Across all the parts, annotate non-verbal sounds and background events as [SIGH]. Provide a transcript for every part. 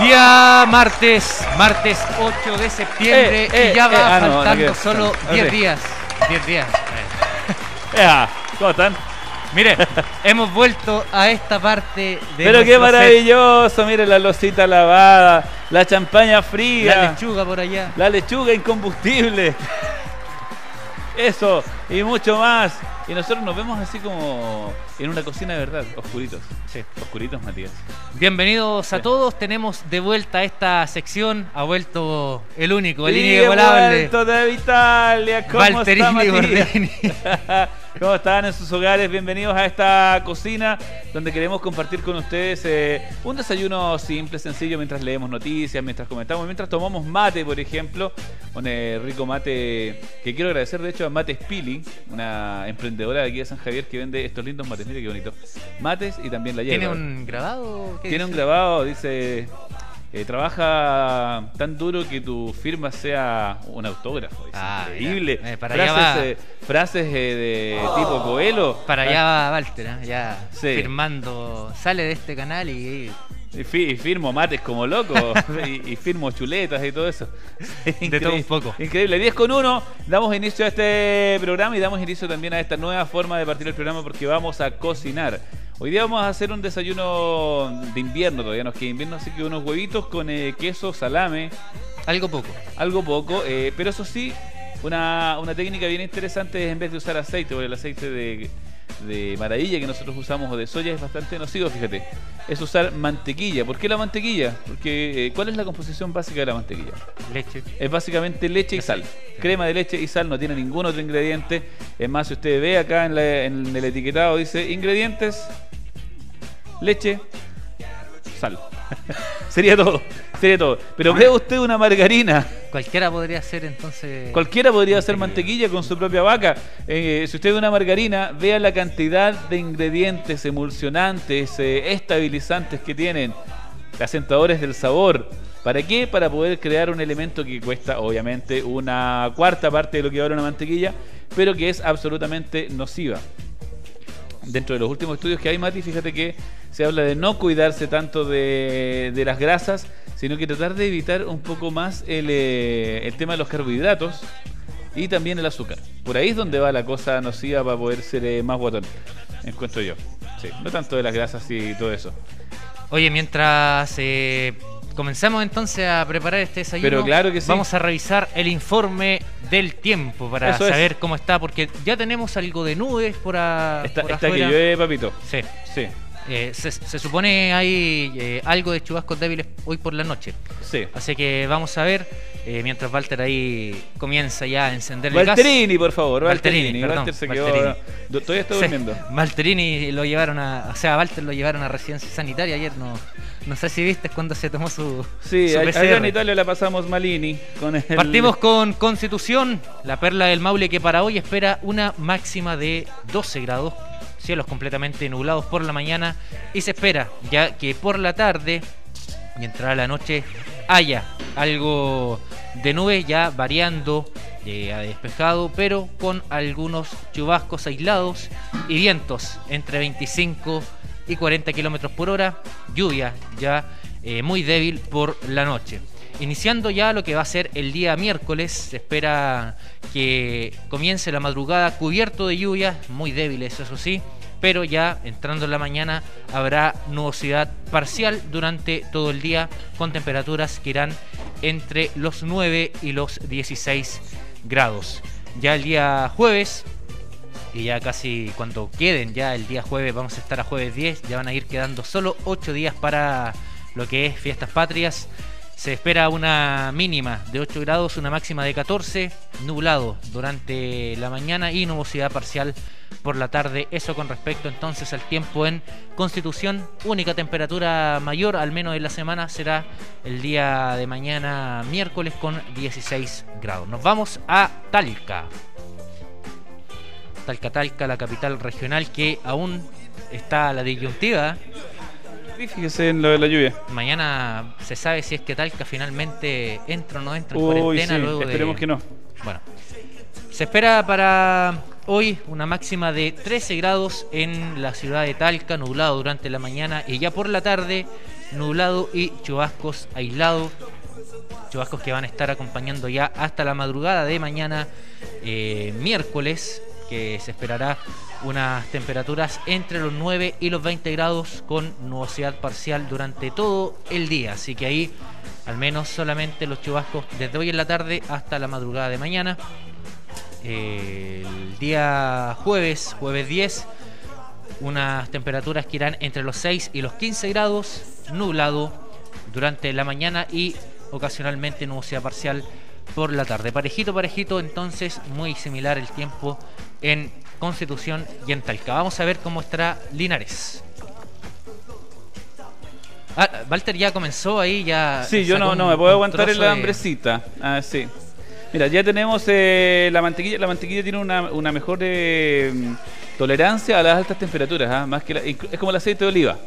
Día martes, martes 8 de septiembre Eh, eh, y ya eh, va ah, no, faltando no, solo no, 10 ok. días. 10 días. [LAUGHS] ¿Cómo están? Mire, hemos vuelto a esta parte de Pero qué set. maravilloso, mire la losita lavada, la champaña fría, La lechuga por allá. la lechuga incombustible. [LAUGHS] Eso, y mucho más. Y nosotros nos vemos así como en una cocina de verdad, oscuritos. Sí. Oscuritos, Matías. Bienvenidos a todos. Tenemos de vuelta esta sección. Ha vuelto el único, el inigualable. de Italia, ¿cómo está Matías? [LAUGHS] ¿Cómo están en sus hogares? Bienvenidos a esta cocina donde queremos compartir con ustedes eh, un desayuno simple, sencillo, mientras leemos noticias, mientras comentamos, mientras tomamos mate, por ejemplo, un eh, rico mate que quiero agradecer de hecho a Mates Pili, una emprendedora de aquí de San Javier que vende estos lindos mates, mire qué bonito. Mates y también la hierba. ¿Tiene un grabado? ¿Qué Tiene un grabado, dice, eh, trabaja tan duro que tu firma sea un autógrafo. dice, Ah, increíble. Eh, para allá frases va. eh, frases eh, de tipo Coelho. Para allá va Walter, ¿eh? ya Sí. firmando. Sale de este canal y. Y, fi- y firmo mates como loco. [LAUGHS] y, y firmo chuletas y todo eso. De todo un poco. Increíble. 10 con 1. Damos inicio a este programa y damos inicio también a esta nueva forma de partir el programa porque vamos a cocinar. Hoy día vamos a hacer un desayuno de invierno, todavía nos queda invierno, así que unos huevitos con eh, queso, salame, Algo poco. algo poco, eh, pero eso sí, una, una técnica bien interesante es en vez de usar aceite, porque el aceite de, de maravilla que nosotros usamos o de soya es bastante nocivo, fíjate, es usar mantequilla. ¿Por qué la mantequilla? Porque, eh, ¿cuál es la composición básica de la mantequilla? Leche. Es básicamente leche y sal. Crema de leche y sal, no tiene ningún otro ingrediente. Es más, si usted ve acá en, la- en el etiquetado, dice ingredientes, leche, sal. [LAUGHS] sería todo, sería todo. Pero ve usted una margarina. Cualquiera podría ser entonces. Cualquiera podría hacer Mantequilla. con su propia vaca. Eh, si usted ve una margarina, vea la cantidad de ingredientes emulsionantes, eh, estabilizantes que tienen, asentadores del sabor. ¿Para qué? Para poder crear un elemento que cuesta, obviamente, una cuarta parte de lo que vale una mantequilla, pero que es absolutamente nociva. Dentro de los últimos estudios que hay, Mati, fíjate que se habla de no cuidarse tanto de, de las grasas, sino que tratar de evitar un poco más el, eh, el tema de los carbohidratos y también el azúcar. Por ahí es donde va la cosa nociva para poder ser eh, más guatón, encuentro yo. Sí, no tanto de las grasas y todo eso. Oye, mientras eh, comenzamos entonces a preparar este desayuno, Pero claro que sí. vamos a revisar el informe del tiempo para Eso es. saber cómo está, porque ya tenemos algo de nubes por, a- Está, por está que afuera. llueve, papito. Sí. Sí, Eh, se, se supone hay eh, algo de chubascos débiles hoy por la noche. sí. Así que vamos a ver, eh, mientras Walter ahí comienza ya a encender el gas. Valterini, por favor, Valterini, Valterini. perdón, Walter se. Valterini. Todavía está Sí, durmiendo. Valterini lo llevaron a. O sea, a Walter lo llevaron a residencia sanitaria ayer. No, no sé si viste cuando se tomó su. Sí, su allá en Italia la pasamos Malini. Con el... Partimos con Constitución, la perla del Maule que para hoy espera una máxima de 12 grados, cielos completamente nublados por la mañana y se espera ya que por la tarde y entrada la noche haya algo de nubes ya variando eh, a despejado, pero con algunos chubascos aislados y vientos entre 25 y 40 kilómetros por hora, lluvia ya eh, muy débil por la noche. Iniciando ya lo que va a ser el día miércoles, se espera que comience la madrugada cubierto de lluvias, muy débiles eso sí, pero ya entrando en la mañana habrá nubosidad parcial durante todo el día con temperaturas que irán entre los 9 y los 16 grados. Ya el día jueves y ya casi cuando queden ya el día jueves, vamos a estar a jueves 10, ya van a ir quedando solo 8 días para lo que es fiestas patrias. Se espera una mínima de 8 grados, una máxima de 14, nublado durante la mañana y nubosidad parcial por la tarde. Eso con respecto entonces al tiempo en Constitución. Única temperatura mayor, al menos en la semana, será el día de mañana miércoles con 16 grados. Nos vamos a Talca. Talca Talca, la capital regional que aún está a la disyuntiva. Fíjese en lo de la lluvia. Mañana se sabe si es que Talca finalmente entra o no entra en Uy, cuarentena sí, luego de. esperemos que no. Bueno. Se espera para hoy una máxima de 13 grados en la ciudad de Talca, nublado durante la mañana y ya por la tarde nublado y chubascos aislados. Chubascos que van a estar acompañando ya hasta la madrugada de mañana, eh, miércoles, que se esperará unas temperaturas entre los 9 y los 20 grados con nubosidad parcial durante todo el día. Así que ahí al menos solamente los chubascos desde hoy en la tarde hasta la madrugada de mañana. el día jueves, jueves 10, unas temperaturas que irán entre los 6 y los 15 grados, nublado durante la mañana y ocasionalmente nubosidad parcial por la tarde. Parejito, parejito, entonces muy similar el tiempo en Constitución y en Talca. Vamos a ver cómo estará Linares. Ah, Walter ya comenzó ahí, ya. Sí, yo no, no me puedo aguantar en la hambrecita. Ah, sí. Mira, ya tenemos eh, la mantequilla. La mantequilla tiene una, una mejor eh, tolerancia a las altas temperaturas, ¿ah? más que es como el aceite de oliva.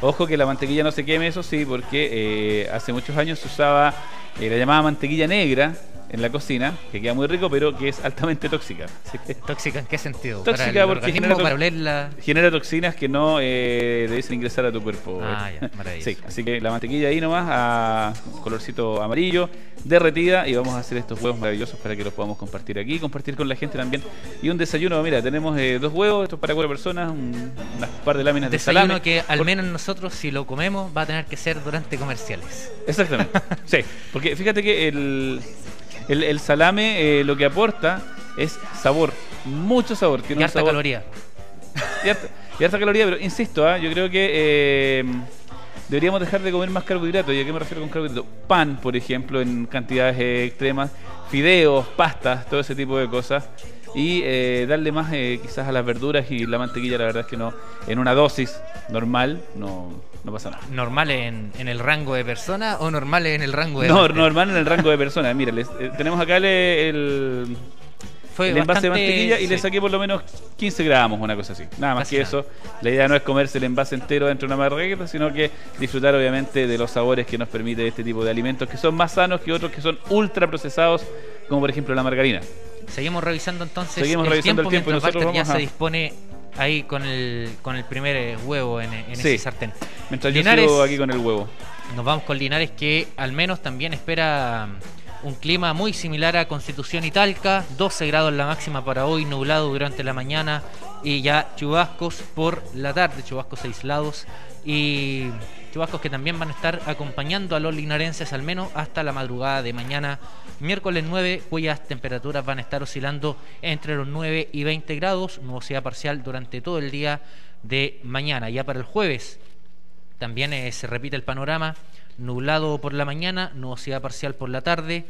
Ojo que la mantequilla no se queme, eso sí, porque eh, hace muchos años se usaba la llamada mantequilla negra, en la cocina, que queda muy rico, pero que es altamente tóxica. ¿Tóxica en qué sentido? Tóxica porque genera, genera, toxinas que no eh, debes ingresar a tu cuerpo. Ah, ya, Sí, así que la mantequilla ahí nomás, a colorcito amarillo, derretida, y vamos a hacer estos huevos maravillosos para que los podamos compartir aquí, compartir con la gente también. Y un desayuno, mira, tenemos eh, dos huevos, esto es para cuatro personas, un, unas par de láminas de salame. que al menos nosotros, si lo comemos, va a tener que ser durante comerciales. Exactamente, [LAUGHS] sí, porque fíjate que el el, salame eh, lo que aporta es sabor, mucho sabor. Tiene y harta caloría. [LAUGHS] Y harta, caloría, pero insisto, ¿ah? yo creo que eh, deberíamos dejar de comer más carbohidratos. ¿Y a qué me refiero con carbohidratos? Pan, por ejemplo, en cantidades eh, extremas, fideos, pastas, todo ese tipo de cosas. Y darle más quizás a las verduras y la mantequilla, la verdad es que no, en una dosis normal, no, no pasa nada. ¿Normal en, el rango de persona o normal en el rango de.? No, normal en el rango de persona. Mira, eh, tenemos acá el, Fue el envase de mantequilla y le saqué por lo menos 15 gramos, una cosa así. Nada más que eso. La idea no es comerse el envase entero dentro de una marraqueta, sino que disfrutar obviamente de los sabores que nos permite este tipo de alimentos que son más sanos que otros que son ultra procesados, como por ejemplo la margarina. Seguimos revisando entonces Seguimos el revisando tiempo el tiempo y nosotros ya se dispone ahí con el, con el primer eh, huevo en, ese sartén. Mientras Linares, yo sigo aquí con el huevo. Nos vamos con Linares que al menos también espera un clima muy similar a Constitución y Talca, 12 grados la máxima para hoy, nublado durante la mañana y ya chubascos por la tarde, chubascos aislados y chubascos que también van a estar acompañando a los linarenses al menos hasta la madrugada de mañana miércoles 9 cuyas temperaturas van a estar oscilando entre los 9 y 20 grados, nubosidad parcial durante todo el día de mañana. Ya para el jueves también eh, se repite el panorama, nublado por la mañana, nubosidad parcial por la tarde,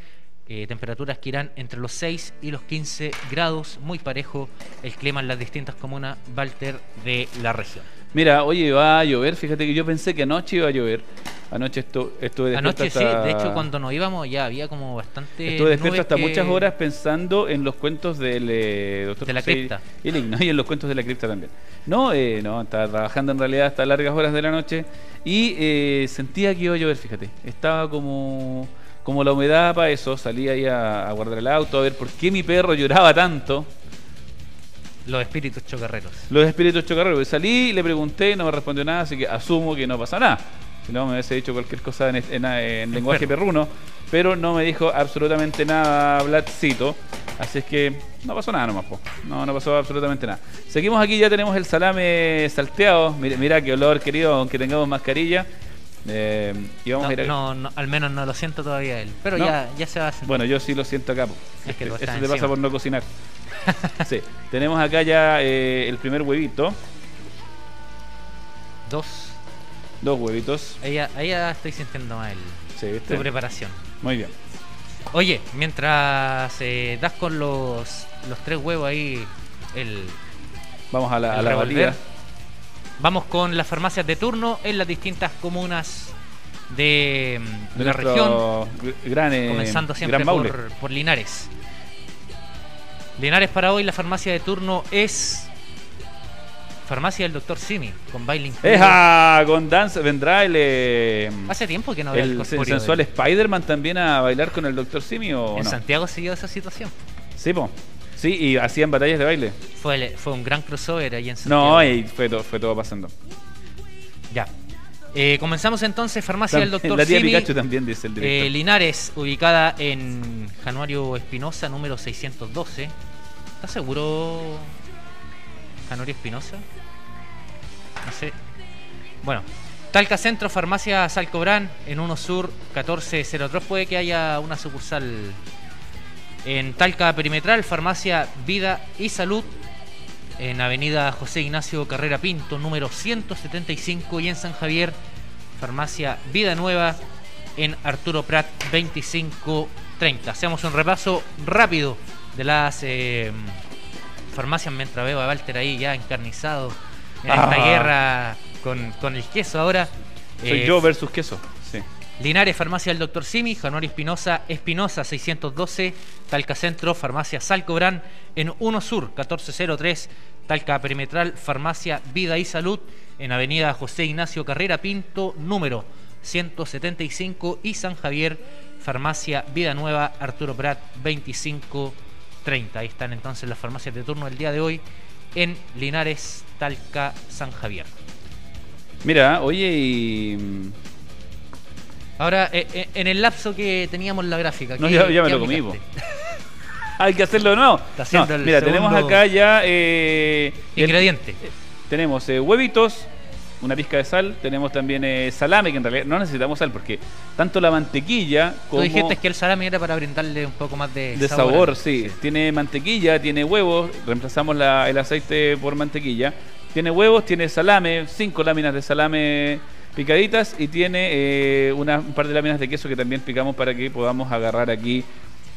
eh, temperaturas que irán entre los 6 y los 15 grados, muy parejo el clima en las distintas comunas Walter de la región. Mira, oye, va a llover. Fíjate que yo pensé que anoche iba a llover. Anoche esto, estuve despierto Anoche sí, de hecho cuando nos íbamos ya había como bastante... Estuve despierto hasta muchas horas pensando en los cuentos del eh, doctor De la cripta. Y, y en los cuentos de la cripta también. No, eh, no, estaba trabajando en realidad hasta largas horas de la noche y eh, sentía que iba a llover, fíjate. Estaba como, como la humedad para eso. Salí ahí a guardar el auto a ver por qué mi perro lloraba tanto. Los espíritus chocarreros. Los espíritus chocarreros. Salí, le pregunté, no me respondió nada, así que asumo que no pasa nada. Si no, me hubiese dicho cualquier cosa en, lenguaje perruno. Pero no me dijo absolutamente nada Bladcito. Así es que no pasó nada nomás, po. No, no pasó absolutamente nada. Seguimos aquí, ya tenemos el salame salteado. Mira, mira qué olor, querido, aunque tengamos mascarilla. Eh, y vamos no, a ir a... no, al menos no lo siento todavía él. Pero ya, ya se va a sentir. Bueno, yo sí lo siento acá. Es que Eso te pasa por no cocinar. [LAUGHS] sí, tenemos acá ya eh, el primer huevito. Dos. Dos huevitos. Ahí ya, estoy sintiendo mal sí, tu preparación. Muy bien. Oye, mientras eh, das con los, los tres huevos ahí, el. Vamos a la, a la Vamos con las farmacias de turno en las distintas comunas de, la región. Gran, eh, comenzando siempre por, por Linares. Linares para hoy, la farmacia de turno es farmacia del doctor Simi, con Bailing. ¡Eja! Con Dance vendrá el. Eh, Hace tiempo que no veo el, el sensual Spider-Man también a bailar con el doctor Simi o. En Santiago siguió esa situación. Sí, po. Sí, y hacían batallas de baile. Fue, fue un gran crossover ahí en Santiago. No, y fue, todo, fue todo pasando. Ya. Eh, comenzamos entonces, farmacia del doctor La tía. Pikachu también dice el director. Eh, Linares, ubicada en Januario Espinosa, número 612. ¿Estás seguro, Januario Espinosa? No sé. Bueno, Talca Centro, Farmacia Salcobrán, en 1 Sur 1403. Puede que haya una sucursal en Talca Perimetral, Farmacia Vida y Salud, en Avenida José Ignacio Carrera Pinto, número 175. Y en San Javier, Farmacia Vida Nueva, en Arturo Prat 2530. Hacemos un repaso rápido de las eh, farmacias mientras veo a Walter ahí ya encarnizado en esta Ah. guerra con, con el queso ahora. Soy Eh, yo versus queso. Linares, Farmacia del Dr. Simi, Januario Espinosa, Espinosa 612, Talca Centro, Farmacia Salcobrán, en 1 Sur 1403, Talca Perimetral, Farmacia Vida y Salud, en Avenida José Ignacio Carrera Pinto, número 175, y San Javier, Farmacia Vida Nueva, Arturo Prat 2530. Ahí están entonces las farmacias de turno el día de hoy en Linares, Talca, San Javier. Mira, oye, y. Ahora, eh, eh, en el lapso que teníamos la gráfica. No, ¿qué- ya, ya me lo comí. [LAUGHS] Hay que hacerlo de nuevo. No, mira, tenemos acá ya. eh, el- Ingrediente. tenemos eh, huevitos, una pizca de sal. Tenemos también eh, salame, que en realidad no necesitamos sal porque tanto la mantequilla como. Tú dijiste que el salami era para brindarle un poco más de, De sabor, al- sí. Tiene mantequilla, tiene huevos, reemplazamos la- el aceite por mantequilla. Tiene huevos, tiene salame, cinco láminas de salame picaditas y tiene eh, una- un par de láminas de queso que también picamos para que podamos agarrar aquí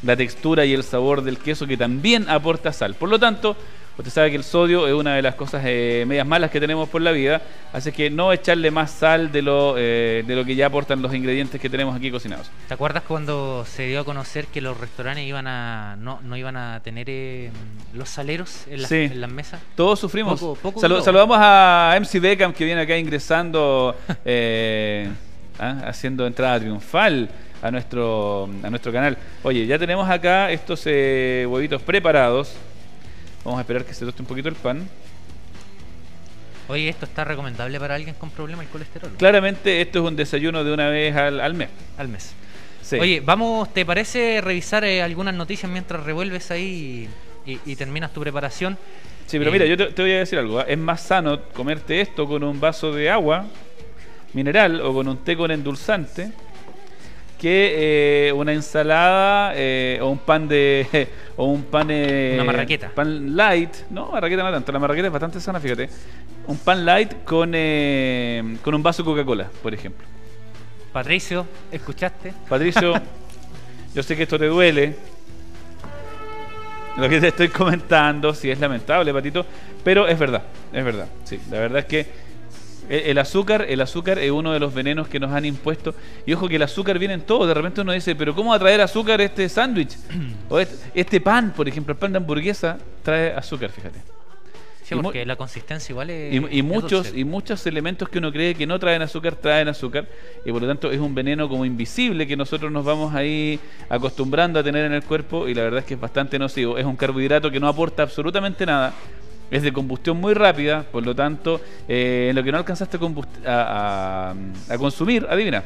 la textura y el sabor del queso que también aporta sal. Por lo tanto, usted sabe que el sodio es una de las cosas eh, medias malas que tenemos por la vida, así que no echarle más sal de lo, eh, de lo que ya aportan los ingredientes que tenemos aquí cocinados. ¿Te acuerdas cuando se dio a conocer que los restaurantes iban a no, no iban a tener eh, los saleros en las, Sí. en las mesas? Todos sufrimos. Poco- poco Salu- duró. saludamos a MC Beckham que viene acá ingresando, [LAUGHS] eh, ah, haciendo entrada triunfal a nuestro, a nuestro canal. Oye, ya tenemos acá estos eh, huevitos preparados. Vamos a esperar que se toste un poquito el pan. Oye, ¿esto está recomendable para alguien con problemas de colesterol? Claramente esto es un desayuno de una vez al, al mes. Al mes. Sí. Oye, vamos, ¿te parece revisar eh, algunas noticias mientras revuelves ahí y, y- y terminas tu preparación? Sí, pero Eh, mira, yo te, te voy a decir algo. ¿ah? Es más sano comerte esto con un vaso de agua mineral o con un té con endulzante que eh, una ensalada eh, o un pan de [LAUGHS] o un pan eh, Una marraqueta. pan light. No marraqueta no tanto la marraqueta es bastante sana fíjate. Un pan light con eh, con un vaso de Coca-Cola por ejemplo. Patricio, ¿escuchaste? Patricio [LAUGHS] yo sé que esto te duele. Lo que te estoy comentando sí es lamentable patito pero es verdad es verdad sí. La verdad es que el el azúcar, el azúcar es uno de los venenos que nos han impuesto. Y ojo que el azúcar viene en todo. De repente uno dice, pero ¿cómo va a traer azúcar este sándwich? [CLEARS THROAT] o este, este pan, por ejemplo, el pan de hamburguesa trae azúcar, fíjate. Sí, Y porque la consistencia igual es. Y, muchos y muchos elementos que uno cree que no traen azúcar traen azúcar y por lo tanto es un veneno como invisible que nosotros nos vamos ahí acostumbrando a tener en el cuerpo y la verdad es que es bastante nocivo. Es un carbohidrato que no aporta absolutamente nada. Es de combustión muy rápida, por lo tanto, eh, en lo que no alcanzaste a, a- a- a consumir, adivina.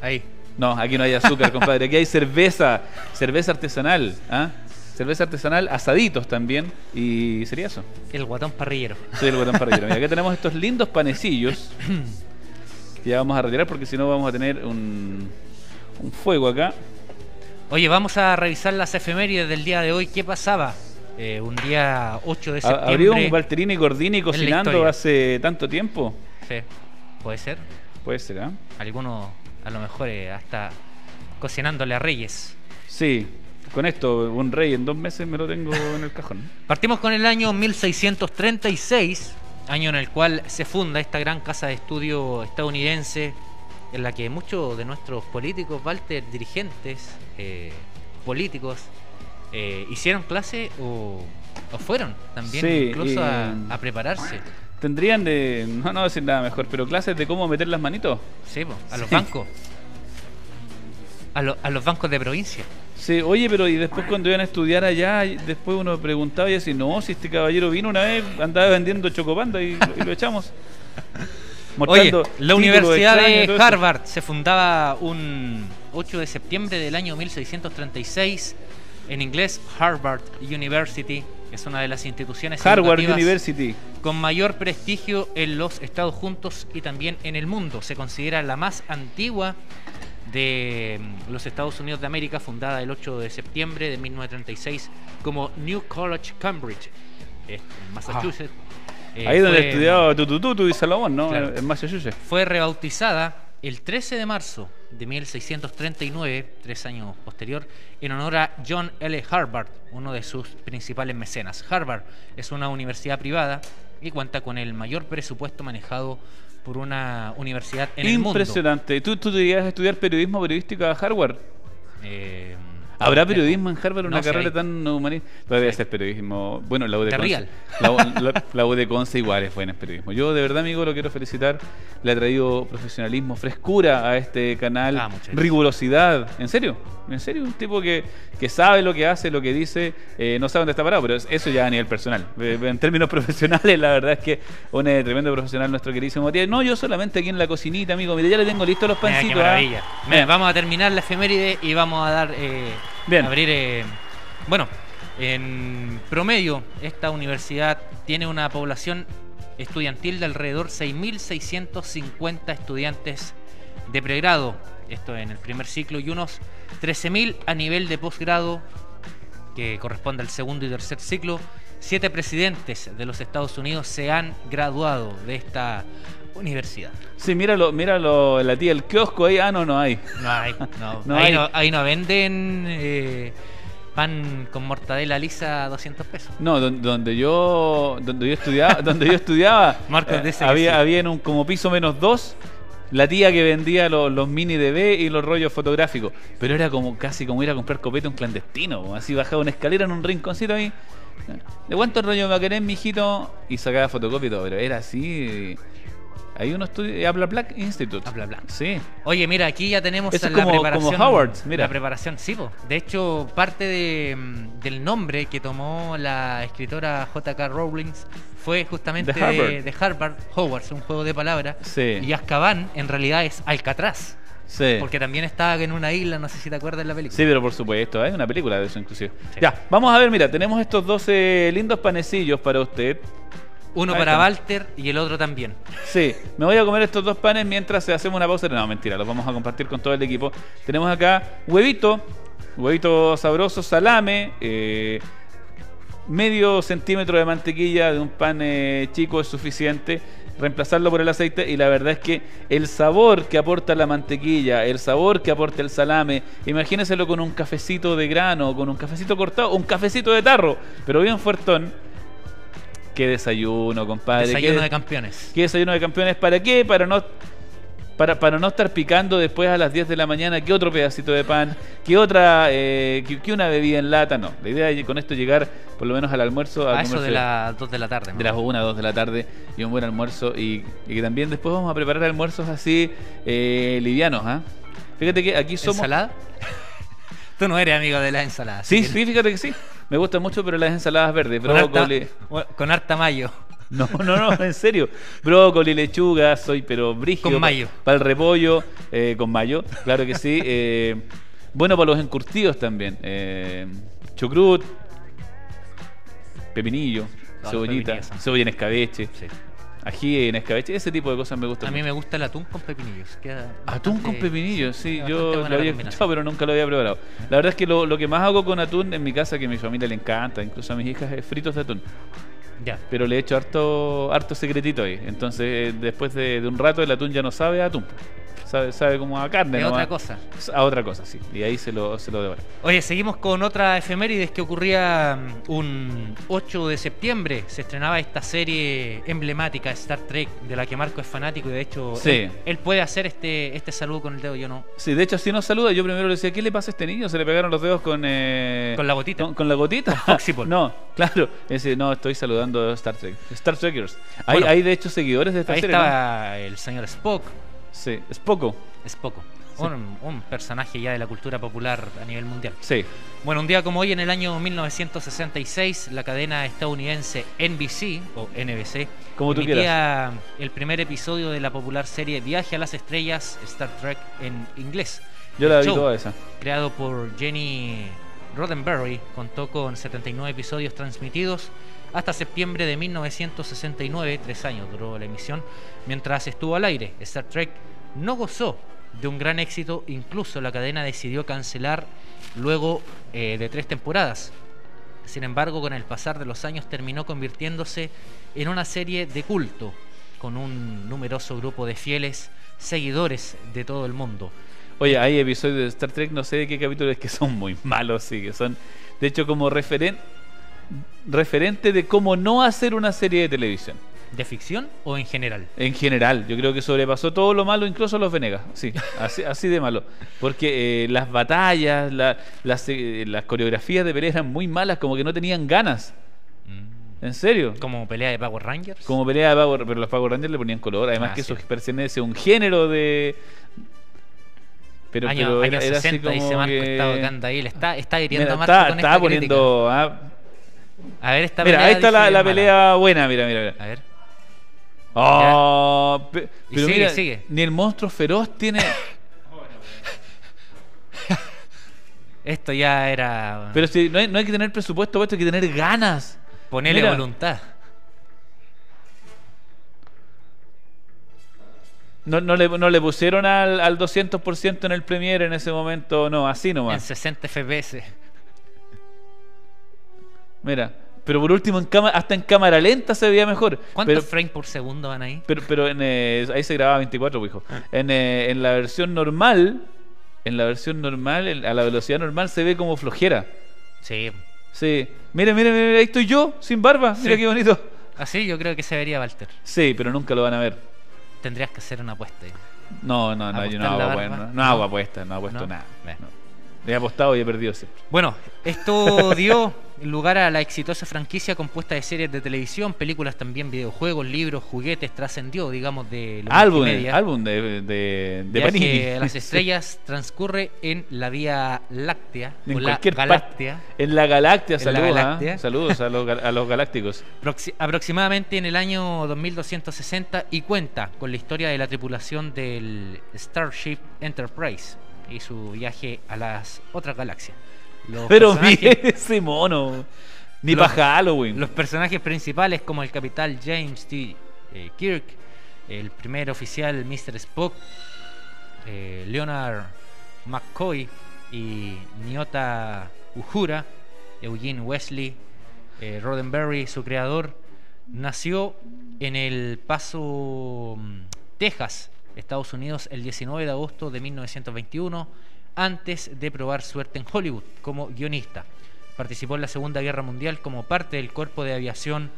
Ahí. No, aquí no hay azúcar, [LAUGHS] compadre. Aquí hay cerveza, cerveza artesanal, ¿ah? cerveza artesanal, asaditos también y sería eso. El guatón parrillero. Soy el botón parrillero. Mira, acá tenemos estos lindos panecillos. [CLEARS THROAT] Que ya vamos a retirar porque si no vamos a tener un, un fuego acá. Oye, vamos a revisar las efemérides del día de hoy. ¿Qué pasaba? Eh, un día 8 de septiembre. ¿Habría un Valterini Gordini cocinando hace tanto tiempo? Sí, puede ser. Puede ser, ¿ah? Algunos, a lo mejor, eh, hasta cocinándole a Reyes. Sí, con esto, un rey en dos meses me lo tengo en el cajón. [LAUGHS] Partimos con el año 1636, año en el cual se funda esta gran casa de estudio estadounidense, en la que muchos de nuestros políticos, Walter, dirigentes, eh, políticos, eh, hicieron clase o, o fueron también Sí, incluso a, prepararse. Tendrían de, no, no decir nada mejor, pero clases de cómo meter las manitos. Sí, po, a los bancos. A, lo- a los bancos de provincia. Sí, oye, pero y después cuando iban a estudiar allá, después uno preguntaba y decía, no, si este caballero vino una vez, andaba vendiendo chocopanda y, y lo echamos. [LAUGHS] Oye, la Universidad de. Harvard se fundaba un 8 de septiembre del año 1636. En inglés, Harvard University es una de las instituciones Harvard educativas University. con mayor prestigio en los Estados Juntos y también en el mundo. Se considera la más antigua de mm, los Estados Unidos de América, fundada el 8 de septiembre de 1936 como New College Cambridge, eh, en Massachusetts. Eh, Ahí donde fue- estudiaba Tutututu y Salomón, ¿no? Claro. En Massachusetts. fue rebautizada el 13 de marzo de 1639, tres años posterior, en honor a John L. Harvard, uno de sus principales mecenas. Harvard es una universidad privada y cuenta con el mayor presupuesto manejado por una universidad en el mundo. Impresionante. ¿Tú, ¿Tú te estudiar periodismo periodístico a Harvard? Eh, ¿Habrá periodismo en Harvard, una No, carrera hay. tan humanista? Debe Sí. ser periodismo. Bueno, la U de Conce. La, la- la U de Conce igual es buena en periodismo. Yo de verdad, amigo, lo quiero felicitar. Le ha traído profesionalismo, frescura a este canal, Ah, rigurosidad. ¿En serio? ¿En serio? Un tipo que, que sabe lo que hace, lo que dice, eh, no sabe dónde está parado, pero es- eso ya a nivel personal. En términos [LAUGHS] profesionales, la verdad es que un eh, tremendo profesional nuestro queridísimo Matías. No, yo solamente aquí en la cocinita, amigo. Mire, ya le tengo listos los Mira, pancitos. qué ¿ah? maravilla. Mira, vamos a terminar la efeméride y vamos a dar. eh, Bien. Abrir. eh, bueno, en promedio, esta universidad tiene una población estudiantil de alrededor 6.650 estudiantes de pregrado. Esto en el primer ciclo y unos 13.000 a nivel de posgrado, que corresponde al segundo y tercer ciclo. Siete presidentes de los Estados Unidos se han graduado de esta universidad. Sí, míralo, míralo, la tía, el kiosco ahí. Ah, no, no hay. No hay, no. [LAUGHS] No ahí, hay. No, ahí no venden eh, pan con mortadela lisa a 200 pesos. No, don- donde yo donde yo estudiaba, [LAUGHS] donde yo estudiaba Marcos eh, dice había, sí. había en un como piso menos dos la tía que vendía lo- los mini DV y los rollos fotográficos. Pero era como casi como ir a comprar copete a un clandestino. Así bajaba una escalera en un rinconcito ahí. ¿De cuántos rollos me querés, mijito? Y sacaba fotocopia y todo. Pero era así. Hay uno estudio, Habla Black Institute. Habla Black. Sí. Oye, mira, aquí ya tenemos Eso la como- preparación. como Howard, mira. La preparación, sí, po. De hecho, parte de, mm, del nombre que tomó la escritora J.K. Rowling fue justamente De Harvard. de, Harvard, Hogwarts, un juego de palabras. Sí. Y Azkaban en realidad es Alcatraz. Sí. Porque también estaba en una isla, no sé si te acuerdas de la película. Sí, pero por supuesto, hay una película de eso inclusive. Sí. Ya, vamos a ver, mira, tenemos estos 12 lindos panecillos para usted. Uno para. Walter y el otro también. Sí, me voy a comer estos dos panes mientras hacemos una pausa. No, mentira, los vamos a compartir con todo el equipo. Tenemos acá huevito, huevito sabroso, salame, eh, medio centímetro de mantequilla de un pan eh, chico es suficiente. Reemplazarlo por el aceite y la verdad es que el sabor que aporta la mantequilla, el sabor que aporta el salame, imagínenselo con un cafecito de grano, con un cafecito cortado, un cafecito de tarro, pero bien fuertón. Qué desayuno, compadre. Desayuno qué- de campeones. ¿Qué desayuno de campeones? ¿Para qué? Para no, para, para no estar picando después a las 10 de la mañana. ¿Qué otro pedacito de pan? ¿Qué otra? Eh, ¿qué, qué una bebida en lata? No. La idea es con esto llegar por lo menos al almuerzo. A a eso de las 2 de la tarde. de las 1 2 de la tarde y un buen almuerzo. Y, y que también después vamos a preparar almuerzos así eh, livianos. ¿ah? Fíjate que aquí somos. ¿Ensalada? [LAUGHS] Tú no eres amigo de la ensalada. Sí, sí, fíjate que sí. Me gustan mucho, pero las ensaladas verdes, Con harta, brócoli. con harta mayo. No, no, no, en serio. Brócoli, lechuga, soy pero brígido. Con mayo. Para el repollo, eh, con mayo, claro que sí. Eh, bueno para los encurtidos también. Eh, chucrut, pepinillo, los cebollita, cebolla en escabeche, Sí. Ají en escabeche, ese tipo de cosas me gustan. A mí me gusta el atún con pepinillos. queda Atún con bastante- pepinillo, sí, yo lo había escuchado, pero nunca lo había preparado. La verdad es que lo, lo que más hago con atún en mi casa, que a mi familia le encanta, incluso a mis hijas, es fritos de atún. Ya. pero le echo harto, harto secretito ahí. Entonces, eh, después de, de un rato, el atún ya no sabe a atún. Sabe, sabe como a carne. Nomás. otra cosa. A otra cosa, sí. Y ahí se lo, se lo devora. Oye, seguimos con otra efemérides que ocurría mm, un 8 de septiembre. Se estrenaba esta serie emblemática Star Trek, de la que Marco es fanático y de hecho Sí. él, él puede hacer este, este saludo con el dedo, yo no. Sí, de hecho, así nos saluda. Yo primero le decía, ¿qué le pasa a este niño? Se le pegaron los dedos con... eh, Con la gotita. ¿Con, con la gotita? Foxipol. [LAUGHS] no, claro. Ese, no, estoy saludando a Star Trek. Star Trekkers. Hay, Bueno, hay, de hecho, seguidores de esta Ahí serie, ¿no? estaba el señor Spock, Sí, es poco. Es poco. Sí. Un, un personaje ya de la cultura popular a nivel mundial. Sí. Bueno, un día como hoy, en el año 1966, la cadena estadounidense NBC, o NBC, Como tú emitía el primer episodio de la popular serie Viaje a las Estrellas, Star Trek en inglés. Yo la vi show, toda esa. creado por Jenny Roddenberry, contó con 79 episodios transmitidos hasta septiembre de 1969, tres años duró la emisión, mientras estuvo al aire. Star Trek no gozó de un gran éxito, incluso la cadena decidió cancelar luego eh, de tres temporadas. Sin embargo, con el pasar de los años terminó convirtiéndose en una serie de culto, con un numeroso grupo de fieles seguidores de todo el mundo. Oye, hay episodios de Star Trek, no sé de qué capítulos, que son muy malos, sí, que son, de hecho, como referen referente de cómo no hacer una serie de televisión. ¿De ficción o en general? En general, yo creo que sobrepasó todo lo malo, incluso los Venegas. Sí, así, así de malo. Porque eh, las batallas, la- las, eh, las coreografías de pelea eran muy malas, como que no tenían ganas. En serio. Como pelea de Power Rangers. Como pelea de Power, pero los Power Rangers le ponían color. Además Ah, que sí. eso pertenece a un género de... Pero, año, pero año era, era así 60 dice Marco que- Estado Candail. Está, está hiriendo Mira, a Marco está, con estaba esta poniendo... ah, A ver, esta mira, pelea ahí está la, pelea buena, mira, mira, mira. A ver. Oh, pe- Y pero sigue, mira, sigue. ni el monstruo feroz tiene... [LAUGHS] Esto ya era Pero si no hay, no hay que tener presupuesto, para esto hay que tener ganas. ponerle mira. voluntad. No, no, le, no le pusieron al, al 200% en el Premiere en ese momento, no, así En nomás. 60 FPS. Mira, pero por último, en cama- hasta en cámara lenta se veía mejor. ¿Cuántos Pero, frames por segundo van ahí? pero, pero en, eh, ahí se grababa 24, hijo. En, eh, en la versión normal, en la versión normal, en- a la velocidad normal se ve como flojera. Sí. Sí. Mira, mira, mira, ahí estoy yo, sin barba. Mira Sí. qué bonito. Así yo creo que se vería Walter. Sí, pero nunca lo van a ver. Tendrías que hacer una apuesta. ahí. No, no, no, yo no ¿Apostar la hago, apuesta, no, no hago ¿No? apuestas, no apuesto ¿No? nada. No. He apostado y he perdido siempre. Bueno, esto [LAUGHS] dio lugar a la exitosa franquicia compuesta de series de televisión, películas también, videojuegos, libros, juguetes, trascendió, digamos, de lo Álbum, álbum de, de, Panini. las [LAUGHS] estrellas transcurre en la Vía Láctea, En o la cualquier Galáctea, parte. En la Galáctea, En la saludos. ¿ah? Galáctea. Saludos a los, a los galácticos. proxi- aproximadamente en el año 2260 y cuenta con la historia de la tripulación del Starship Enterprise y su viaje a las otras galaxias. Los Pero mire [LAUGHS] ese mono. Ni para Halloween. Los personajes principales como el capitán James T. eh, Kirk, el primer oficial Mr. Spock, eh, Leonard McCoy y Nyota Uhura, Eugene Wesley, eh, Roddenberry, su creador, nació en El Paso, mm, Texas, Estados Unidos, el 19 de agosto de 1921, antes de probar suerte en Hollywood como guionista. Participó en la Segunda Guerra Mundial como parte del cuerpo de aviación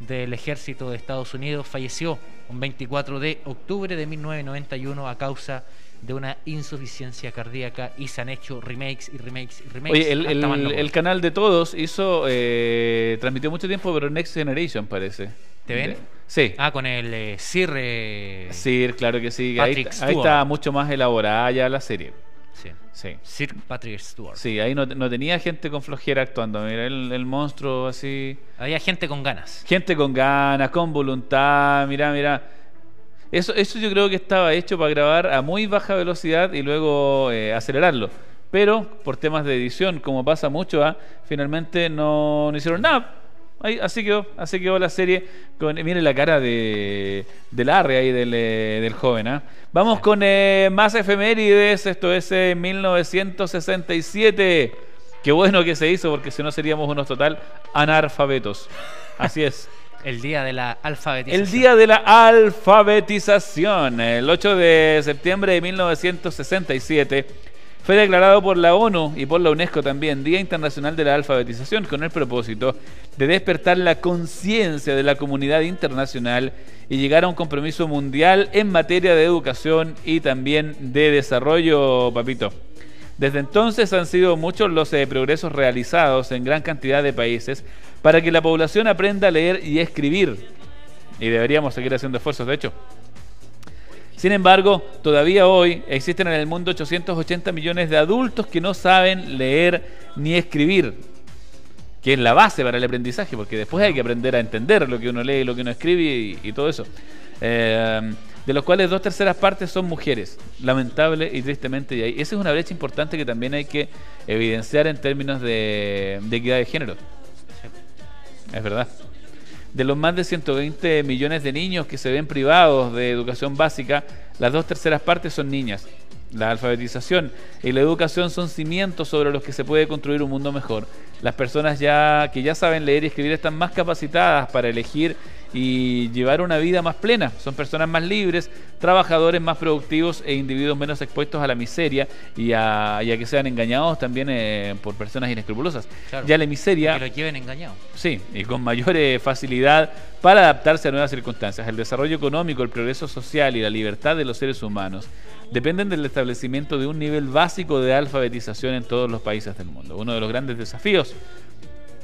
del ejército de Estados Unidos. Falleció un 24 de octubre de 1991 a causa de una insuficiencia cardíaca y se han hecho remakes y remakes y remakes. Oye, el canal de todos hizo. Eh, transmitió mucho tiempo, pero Next Generation parece. ¿Te ven? Sí. Ah, con el eh, Sir. eh, Sí, claro que sí. Ahí, Patrick ahí Stewart. está mucho más elaborada ya la serie. sí. Sí. Sir Patrick Stewart. Sí, ahí no, no tenía gente con flojera actuando. Mira, el, el monstruo así. Había gente con ganas. Gente con ganas, con voluntad. Mira, mira. Eso, eso yo creo que estaba hecho para grabar a muy baja velocidad y luego eh, acelerarlo. Pero por temas de edición, como pasa mucho, ah, finalmente no, no hicieron nada. Ahí, así quedó, así quedó la serie. Con, mire la cara de, de Larry ahí del, eh, del joven. ah. Vamos con eh, más efemérides. Esto es eh, 1967. Qué bueno que se hizo porque si no seríamos unos total analfabetos. Así es. [LAUGHS] El día de la alfabetización. El día de la alfabetización, el 8 de septiembre de 1967, fue declarado por la ONU y por la UNESCO también Día Internacional de la Alfabetización con el propósito de despertar la conciencia de la comunidad internacional y llegar a un compromiso mundial en materia de educación y también de desarrollo, papito. Desde entonces han sido muchos los eh, progresos realizados en gran cantidad de países para que la población aprenda a leer y escribir. Y deberíamos seguir haciendo esfuerzos, de hecho. Sin embargo, todavía hoy existen en el mundo 880 millones de adultos que no saben leer ni escribir, que es la base para el aprendizaje, porque después hay que aprender a entender lo que uno lee, lo que uno escribe y, y todo eso. Eh, de los cuales dos terceras partes son mujeres, lamentable y tristemente. Y ahí. esa es una brecha importante que también hay que evidenciar en términos de, de equidad de género. Es verdad. De los más de 120 millones de niños que se ven privados de educación básica, las dos terceras partes son niñas. La alfabetización y la educación son cimientos sobre los que se puede construir un mundo mejor. Las personas ya que ya saben leer y escribir están más capacitadas para elegir y llevar una vida más plena. Son personas más libres, trabajadores más productivos e individuos menos expuestos a la miseria y a, y a que sean engañados también eh, por personas inescrupulosas. Claro. Ya la miseria... Que lo lleven engañado. Sí, y con mayor eh, facilidad para adaptarse a nuevas circunstancias. El desarrollo económico, el progreso social y la libertad de los seres humanos dependen del establecimiento de un nivel básico de alfabetización en todos los países del mundo. Uno de los grandes desafíos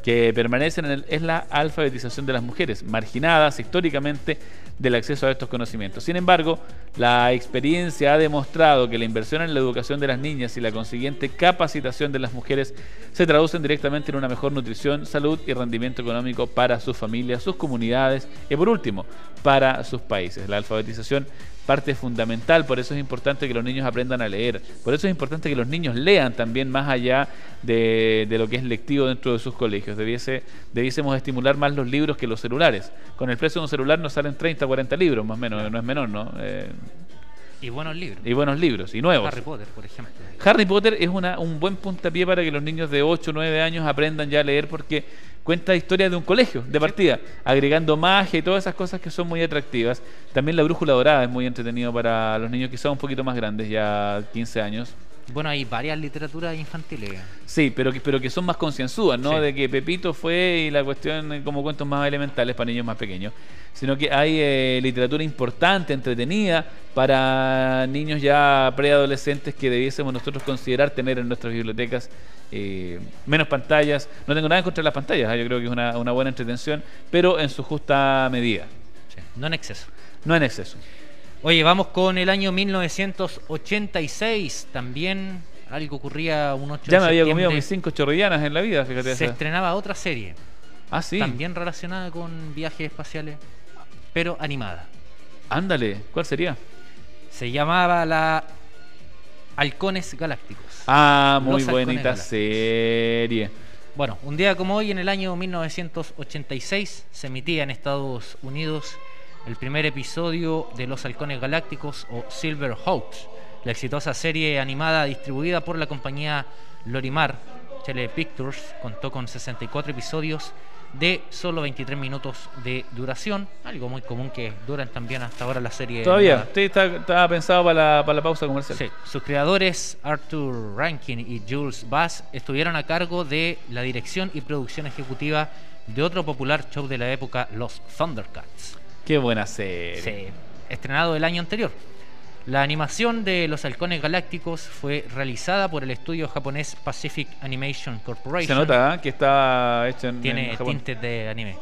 que permanecen en el, es la alfabetización de las mujeres, marginadas históricamente del acceso a estos conocimientos. Sin embargo, la experiencia ha demostrado que la inversión en la educación de las niñas y la consiguiente capacitación de las mujeres se traducen directamente en una mejor nutrición, salud y rendimiento económico para sus familias, sus comunidades y por último, para sus países. La alfabetización parte fundamental, por eso es importante que los niños aprendan a leer, por eso es importante que los niños lean también más allá de, de lo que es lectivo dentro de sus colegios. Debiese, debiésemos estimular más los libros que los celulares. Con el precio de un celular nos salen 30, 40 libros, más o menos, no es menor, ¿no? Eh, Y buenos libros. y buenos libros, y nuevos. Harry Potter, por ejemplo. Harry Potter es una, un buen puntapié para que los niños de 8 o 9 años aprendan ya a leer porque cuenta historias de un colegio, de partida, agregando magia y todas esas cosas que son muy atractivas. También la brújula dorada es muy entretenido para los niños quizás un poquito más grandes, ya 15 años. Bueno, hay varias literaturas infantiles. Sí, pero que, pero que son más concienzudas, ¿no? Sí. De que Pepito fue y la cuestión eh, como cuentos más elementales para niños más pequeños. Sino que hay eh, literatura importante, entretenida, para niños ya preadolescentes que debiésemos nosotros considerar tener en nuestras bibliotecas. eh, menos pantallas. No tengo nada en contra de las pantallas, ¿eh? yo creo que es una, una buena entretención, pero en su justa medida, Sí, no en exceso. no en exceso. Oye, vamos con el año 1986. También algo ocurría un 8 Ya de me había comido mis cinco chorrillanas en la vida, fíjate. Se esa. estrenaba otra serie, Ah, sí. también relacionada con viajes espaciales, pero animada. Ándale, ¿cuál sería? Se llamaba la Halcones Galácticos. Ah, muy Los bonita serie. Bueno, un día como hoy, en el año 1986, se emitía en Estados Unidos el primer episodio de Los Halcones Galácticos o Silver Hawks, la exitosa serie animada distribuida por la compañía Lorimar. Tele Pictures contó con 64 episodios de solo 23 minutos de duración, algo muy común que duran también hasta ahora la serie. Todavía, sí, está, estaba pensado para la, para la pausa comercial. Sí, sus creadores Arthur Rankin y Jules Bass estuvieron a cargo de la dirección y producción ejecutiva de otro popular show de la época, Los Thundercats. Qué buena serie. Sí, estrenado el año anterior. La animación de Los Halcones Galácticos fue realizada por el estudio japonés Pacific Animation Corporation. Se nota ¿eh? que está hecho en, Tiene en Japón. tintes de anime.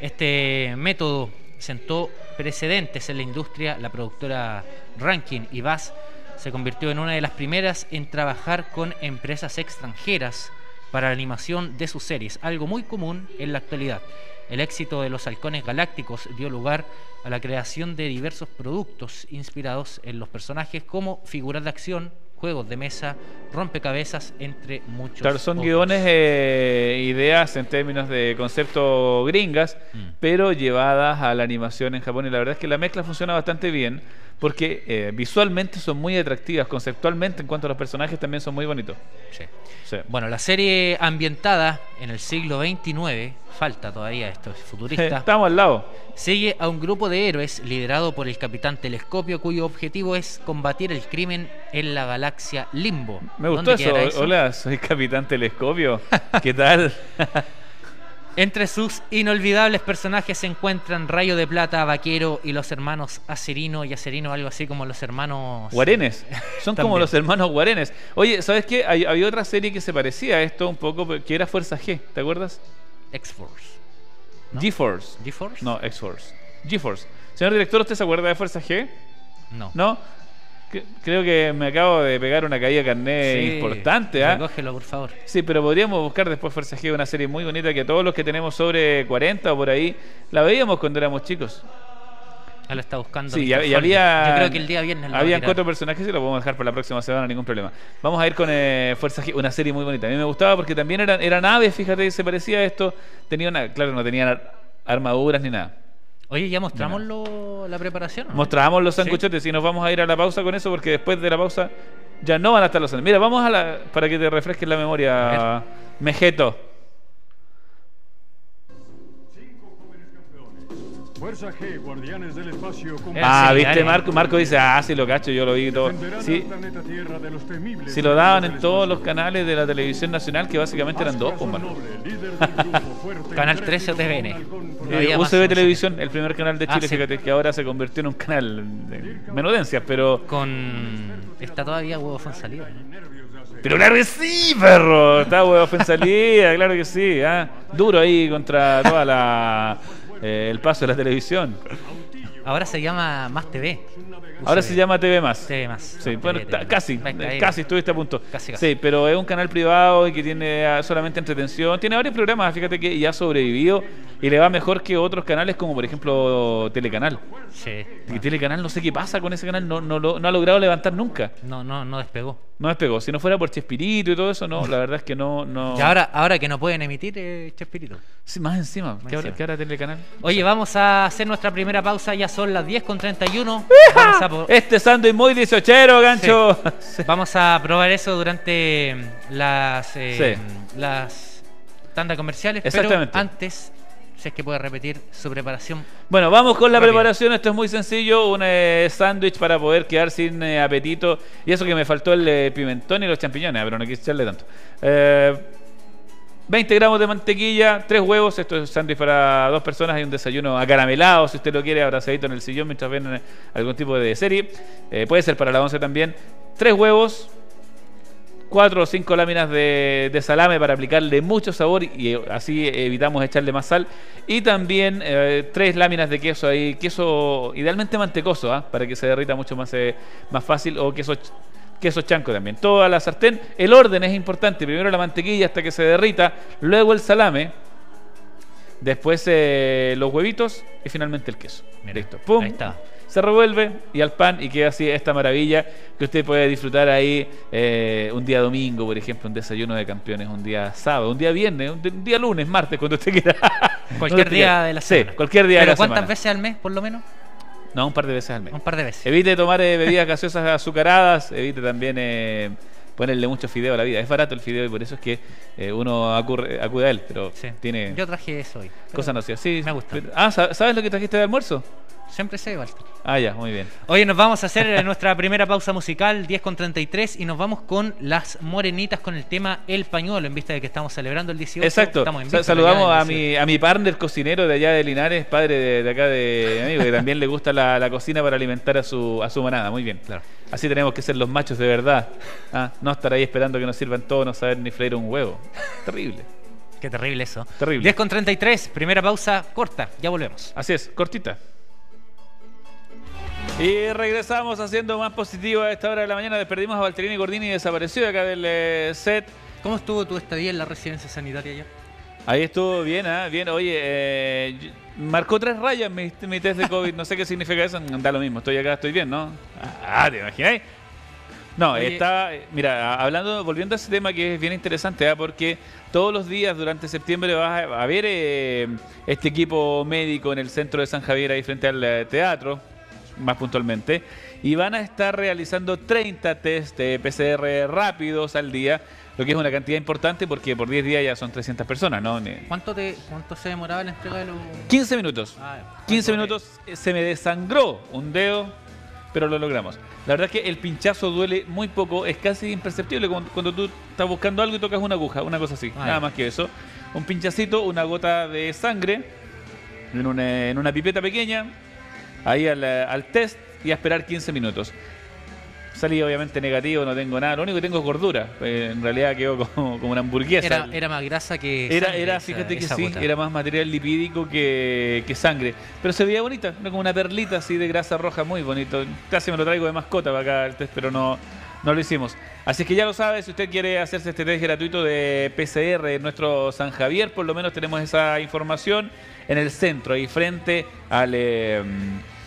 Este método sentó precedentes en la industria. La productora Rankin y Bass se convirtió en una de las primeras en trabajar con empresas extranjeras para la animación de sus series, algo muy común en la actualidad. El éxito de los halcones galácticos dio lugar a la creación de diversos productos inspirados en los personajes como figuras de acción, juegos de mesa, rompecabezas, entre muchos Claro, son otros. guiones, eh, ideas en términos de concepto gringas, Mm. pero llevadas a la animación en Japón. Y la verdad es que la mezcla funciona bastante bien, porque eh, visualmente son muy atractivas, conceptualmente en cuanto a los personajes también son muy bonitos. Sí. Sí. Bueno, la serie ambientada en el siglo XXIX, falta todavía esto, es futurista, [LAUGHS] Estamos al lado. sigue a un grupo de héroes liderado por el Capitán Telescopio, cuyo objetivo es combatir el crimen en la galaxia Limbo. Me gustó ¿Dónde eso. quedará Hola, soy Capitán Telescopio. ¿Qué tal? [LAUGHS] Entre sus inolvidables personajes se encuentran Rayo de Plata, Vaquero y los hermanos Acerino y Acerino, algo así como los hermanos... Guarenes. [LAUGHS] Son como los hermanos Guarenes. Oye, ¿sabes qué? Hay- había otra serie que se parecía a esto un poco, que era Fuerza G. ¿Te acuerdas? X-Force. ¿no? GeForce. ¿G-Force? No, X-Force. GeForce. Señor director, ¿usted se acuerda de Fuerza G? No. ¿No? Creo que me acabo de pegar una caída de carnet Sí, importante. Recógelo, por favor. Sí, pero podríamos buscar después Fuerza G, una serie muy bonita que todos los que tenemos sobre 40 o por ahí, la veíamos cuando éramos chicos. Ya lo está buscando. Sí, y, había. Yo creo que el día viernes lo Habían cuatro personajes y lo podemos dejar para la próxima semana, ningún problema. Vamos a ir con eh, Fuerza G, una serie muy bonita. A mí me gustaba porque también eran, eran aves, fíjate, se parecía a esto. Tenía una, claro, no tenían ar- armaduras ni nada. Oye, ¿ya mostramos lo- la preparación? no? Mostrábamos los Sí. sanguchotes y nos vamos a ir a la pausa con eso porque después de la pausa ya no van a estar los sanguchotes. Mira, vamos a la. para que te refresques la memoria, Mejeto. Fuerza G, guardianes del espacio. con- Eh, Ah, sí, viste. Marco, Marco dice, ah, sí lo cacho, yo lo vi todo. Sí, si lo daban en todos los canales de la televisión nacional, que básicamente eran dos, pues, Marco. [LAUGHS] Canal intrépido 13 o TVN. No Eh, UCB. Televisión, el primer canal de Ah, Chile, sí. fíjate que ahora se convirtió en un canal de menudencias, pero. Con. Está todavía huevo salido. ¿no? Pero claro que sí, perro. Está huevo en salida, claro que sí. ah. Duro ahí contra toda la. Eh, el paso de la televisión. Ahora se llama Más TV. Ahora se llama TV Más. TV Más. Sí, Más bueno, casi, casi estuviste a punto. Casi, casi. Sí, pero es un canal privado y que tiene solamente entretención. Tiene varios programas, fíjate que ya ha sobrevivido y le va mejor que otros canales como por ejemplo Telecanal. Sí. Y Telecanal no sé qué pasa con ese canal, no, no, lo- no ha logrado levantar nunca. No, no, no despegó. No despegó. Si no fuera por Chespirito y todo eso, no, la verdad es que no. no... [LAUGHS] Y ahora, ahora que no pueden emitir, eh, Chespirito. Sí, más encima. ¿Qué, ahora, encima. qué ahora Telecanal? Oye, vamos a hacer nuestra primera pausa. Ya son las 10 con 31. Vamos a, po- Este sándwich muy 18, gancho. vamos a probar eso durante las, eh, Sí. las tandas comerciales. Exactamente. Pero antes, si es que puede repetir su preparación. Bueno, vamos con la Rápido. preparación. Esto es muy sencillo. Un eh, sándwich para poder quedar sin eh, apetito. Y eso que me faltó el eh, pimentón y los champiñones, pero no quise echarle tanto. Eh, 20 gramos de mantequilla, 3 huevos. Esto es sándwich para dos personas. Hay un desayuno acaramelado, si usted lo quiere, abrazadito en el sillón mientras ven eh, algún tipo de serie. Eh, puede ser para la 11 también. 3 huevos, cuatro o cinco láminas de, salame para aplicarle mucho sabor y eh, así evitamos echarle más sal. Y también eh, tres láminas de queso ahí, queso idealmente mantecoso, ¿ah? para que se derrita mucho más, más fácil, o queso, queso chanco también. Toda la sartén, el orden es importante, primero la mantequilla hasta que se derrita, luego el salame, después eh, los huevitos y finalmente el queso. Mira, Listo. ¡Pum! ahí está. Se revuelve y al pan y queda así esta maravilla que usted puede disfrutar ahí eh, un día domingo, por ejemplo, un desayuno de campeones, un día sábado, un día viernes, un, un día lunes, martes, cuando usted quiera. [LAUGHS] Cualquier día quiera. de la Sí, semana. cualquier día de ¿Pero la cuántas semana. veces al mes, por lo menos? No, un par de veces al mes. Un par de veces. Evite tomar eh, bebidas gaseosas azucaradas, evite también eh, ponerle mucho fideo a la vida. Es barato el fideo y por eso es que eh, uno acurre- acude a él, pero Sí. tiene Yo traje eso hoy. cosas nocivas. Sí, me gusta. Ah, ¿sa- ¿sabes lo que trajiste de almuerzo? Siempre sé, Walter. Ah, ya, muy bien. Oye, nos vamos a hacer eh, nuestra primera pausa musical, 10 con 33, y nos vamos con las morenitas con el tema El Pañuelo, en vista de que estamos celebrando el 18. Exacto. Estamos en saludamos a mi, a mi partner cocinero de allá de Linares, padre de, de acá de amigo, que también le gusta la, la cocina para alimentar a su, a su manada. Muy bien. Claro. Así tenemos que ser los machos de verdad. Ah, No estar ahí esperando que nos sirvan todo, no saber ni freír un huevo. Terrible. 18. Qué terrible eso. Terrible. 10 con 33, primera pausa corta, ya volvemos. Así es, cortita. Y regresamos haciendo más positivo a esta hora de la mañana. Desperdimos a Valterini Gordini y desapareció de acá del eh, set. ¿Cómo estuvo tu estadía en la residencia sanitaria ya? Ahí estuvo bien, ¿ah? Bien, oye, eh, marcó tres rayas mi, mi test de COVID. No sé qué significa eso. Da lo mismo, estoy acá, estoy bien, ¿no? Ah, ¿te imagináis? No, Oye. está, mira, a- hablando, volviendo a ese tema que es bien interesante, ¿ah? porque todos los días durante septiembre vas a, a ver eh, este equipo médico en el centro de San Javier, ahí frente al eh, teatro, más puntualmente, y van a estar realizando 30 test de PCR rápidos al día, lo que es una cantidad importante porque por 10 días ya son 300 personas, ¿no? ¿Cuánto, te, ¿Cuánto se demoraba la entrega de los...? 15 minutos. Ah, 15 ¿cuánto minutos eh, se me desangró un dedo, pero lo logramos. La verdad es que el pinchazo duele muy poco, es casi imperceptible cuando, cuando tú estás buscando algo y tocas una aguja, una cosa así, Ah, nada más que eso. Un pinchacito, una gota de sangre en una, en una pipeta pequeña, ahí al, eh, al test y a esperar 15 minutos. salí obviamente negativo, no tengo nada. Lo único que tengo es gordura. Eh, en realidad quedó [LAUGHS] como, como una hamburguesa. Era, era más grasa que. Era, sangre era esa- fíjate que esa sí, era más material lipídico que, que sangre. Pero se veía bonita, era como una perlita así de grasa roja, muy bonito. Casi me lo traigo de mascota para acá el test, pero no, no lo hicimos. Así que ya lo sabe, si usted quiere hacerse este test gratuito de PCR en nuestro San Javier, por lo menos tenemos esa información en el centro, ahí frente al, eh,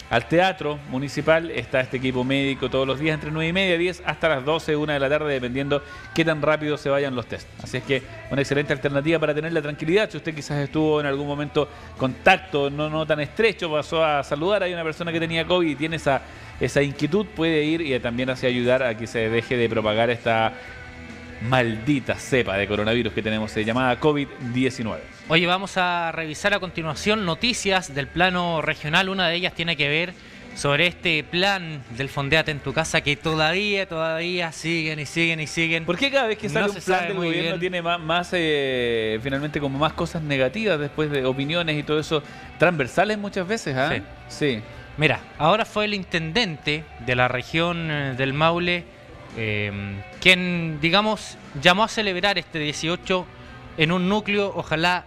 al teatro municipal. Está este equipo médico todos los días entre 9 y media, 10 hasta las 12, 1 de la tarde, dependiendo qué tan rápido se vayan los test. Así es que una excelente alternativa para tener la tranquilidad. Si usted quizás estuvo en algún momento contacto no, no tan estrecho, pasó a saludar, hay una persona que tenía COVID y tiene esa, esa inquietud, puede ir y también así ayudar a que se deje de propagar esta maldita cepa de coronavirus que tenemos llamada COVID-19. Oye, vamos a revisar a continuación noticias del plano regional. Una de ellas tiene que ver sobre este plan del Fondeate en tu casa que todavía, todavía siguen y siguen y siguen. ¿Por qué cada vez que No sale se un plan del gobierno bien. tiene más, más, eh, finalmente como más cosas negativas después de opiniones y todo eso transversales muchas veces? Sí. sí. Mira, ahora fue el intendente de la región eh, del Maule eh, quien, digamos, llamó a celebrar este 18 en un núcleo, ojalá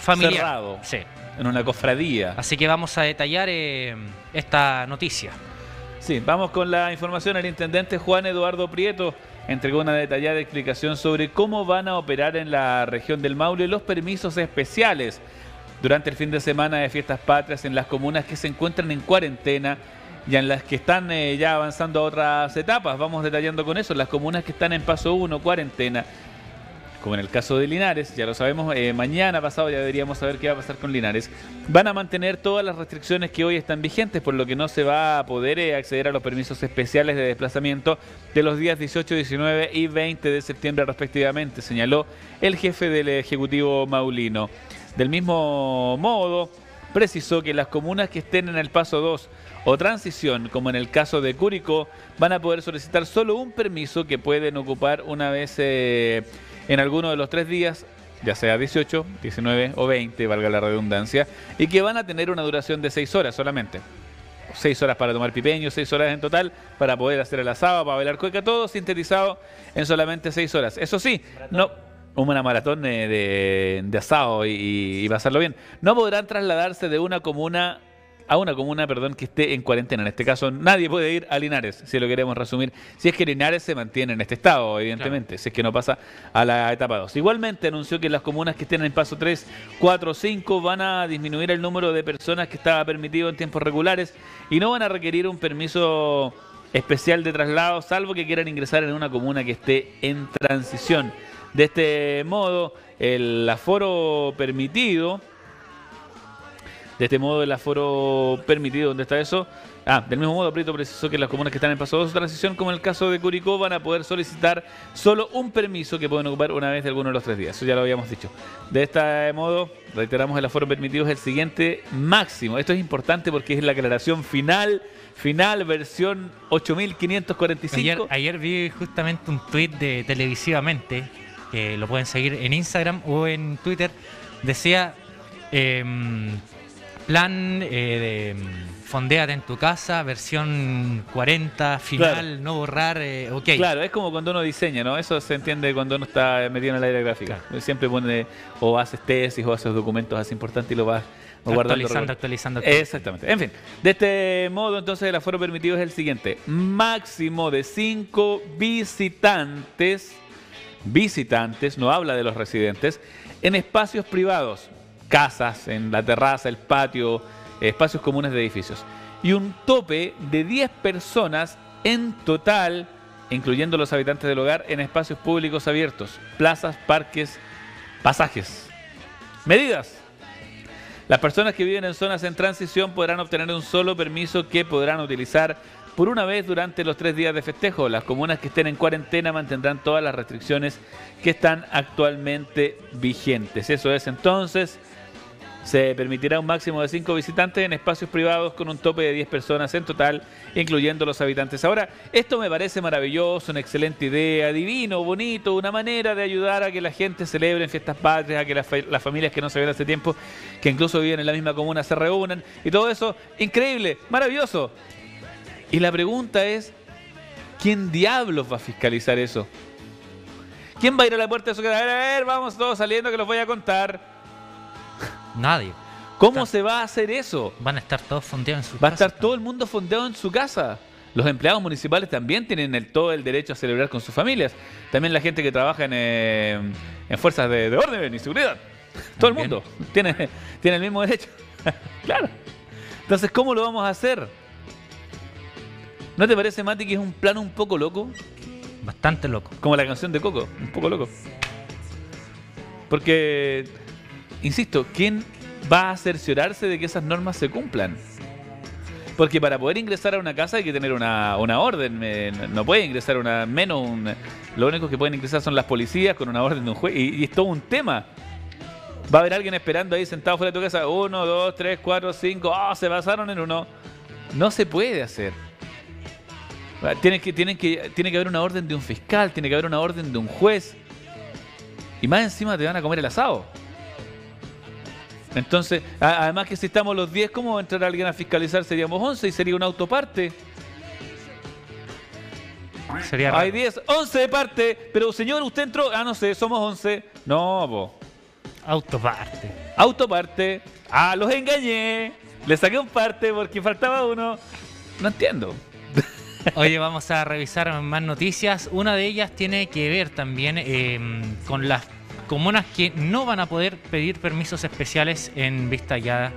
familiar. Cerrado. Sí. En una cofradía. Así que vamos a detallar eh, esta noticia. Sí, vamos con la información. El intendente Juan Eduardo Prieto entregó una detallada explicación sobre cómo van a operar en la región del Maule los permisos especiales durante el fin de semana de fiestas patrias en las comunas que se encuentran en cuarentena y en las que están eh, ya avanzando a otras etapas. Vamos detallando con eso. Las comunas que están en paso 1, cuarentena, como en el caso de Linares, ya lo sabemos, eh, mañana pasado ya deberíamos saber qué va a pasar con Linares, van a mantener todas las restricciones que hoy están vigentes, por lo que no se va a poder eh, acceder a los permisos especiales de desplazamiento de los días 18, 19 y 20 de septiembre respectivamente, señaló el jefe del Ejecutivo Maulino. Del mismo modo, precisó que las comunas que estén en el paso 2 o transición, como en el caso de Curicó, van a poder solicitar solo un permiso que pueden ocupar una vez eh, en alguno de los tres días, ya sea 18, 19 o 20, valga la redundancia, y que van a tener una duración de 6 horas solamente. 6 horas para tomar pipeño, 6 horas en total para poder hacer el asado, para bailar cueca, todo sintetizado en solamente 6 horas. Eso sí, no una maratón de, de asado y, y pasarlo bien. No podrán trasladarse de una comuna a una comuna, perdón, que esté en cuarentena. En este caso, nadie puede ir a Linares, si lo queremos resumir. Si es que Linares se mantiene en este estado, evidentemente, si es que no pasa a la etapa 2. Igualmente anunció que las comunas que estén en paso 3, 4, 5 van a disminuir el número de personas que estaba permitido en tiempos regulares y no van a requerir un permiso especial de traslado, salvo que quieran ingresar en una comuna que esté en transición. De este modo, el aforo permitido de este modo, el aforo permitido, ¿dónde está eso? Ah, del mismo modo, Prieto precisó que las comunas que están en paso 2 de transición, como en el caso de Curicó, van a poder solicitar solo un permiso que pueden ocupar una vez de alguno de los tres días. Eso ya lo habíamos dicho. De este modo, reiteramos, el aforo permitido es el siguiente máximo. Esto es importante porque es la aclaración final, final, versión 8545. Ayer, ayer vi justamente un tweet de televisivamente, que lo pueden seguir en Instagram o en Twitter, decía em, plan eh, de mm, fondeate en tu casa, versión 40, final, Claro. no borrar, eh, ok. Claro, es como cuando uno diseña, ¿no? Eso se entiende cuando uno está metido en el área gráfica. Siempre pone o haces tesis o haces documentos así importantes y lo vas guardando. actualizando, actualizando, actualizando. Exactamente. En fin, de este modo entonces el aforo permitido es el siguiente. Máximo de 5 visitantes, visitantes, no habla de los residentes, en espacios privados, casas, en la terraza, el patio, espacios comunes de edificios. Y un tope de 10 personas en total, incluyendo los habitantes del hogar, en espacios públicos abiertos, plazas, parques, pasajes. Medidas. Las personas que viven en zonas en transición podrán obtener un solo permiso que podrán utilizar por una vez durante los tres días de festejo. Las comunas que estén en cuarentena mantendrán todas las restricciones que están actualmente vigentes. Eso es entonces, se permitirá un máximo de cinco visitantes en espacios privados con un tope de 10 personas en total, incluyendo los habitantes. Ahora, esto me parece maravilloso, una excelente idea, divino, bonito, una manera de ayudar a que la gente celebre en fiestas patrias, a que las familias que no se ven hace tiempo, que incluso viven en la misma comuna, se reúnan y todo eso, increíble, maravilloso. Y la pregunta es, ¿Quién diablos va a fiscalizar eso? ¿Quién va a ir a la puerta de su casa? A ver, a ver, vamos todos saliendo que los voy a contar. Nadie. ¿Cómo Está- se va a hacer eso? Van a estar todos fondeados en su Va a casa. estar todo el mundo fondeado en su casa. Los empleados municipales también tienen el, todo el derecho a celebrar con sus familias. También la gente que trabaja en, eh, en fuerzas de, de orden y seguridad. Todo el mundo tiene, tiene el mismo derecho. [LAUGHS] claro. Entonces, ¿cómo lo vamos a hacer? ¿No te parece, Mati, que es un plan un poco loco? Bastante loco. Como la canción de Coco, un poco loco. Porque, insisto, ¿quién va a cerciorarse de que esas normas se cumplan? Porque para poder ingresar a una casa hay que tener una, una orden. no puede ingresar una menos. Un, lo único que pueden ingresar son las policías con una orden de un juez. Y, es todo un tema. Va a haber alguien esperando ahí sentado fuera de tu casa. Uno, dos, tres, cuatro, cinco. ¡Ah! se pasaron en uno. No se puede hacer. Ah, Tiene que, tienen que, tiene que haber una orden de un fiscal, tiene que haber una orden de un juez. Y más encima te van a comer el asado. Entonces, a- además que si estamos los 10, ¿cómo va a entrar alguien a fiscalizar? Seríamos 11 y sería una autoparte. Sería. Hay 10, 11 de parte. Pero señor, usted entró. Ah, no sé, somos 11. No, po. Autoparte. Autoparte. Ah, los engañé. Le saqué un parte porque faltaba uno. No entiendo. Oye, [LAUGHS] vamos a revisar más noticias. Una de ellas tiene que ver también eh, con las comunas que no van a poder pedir permisos especiales en vista ya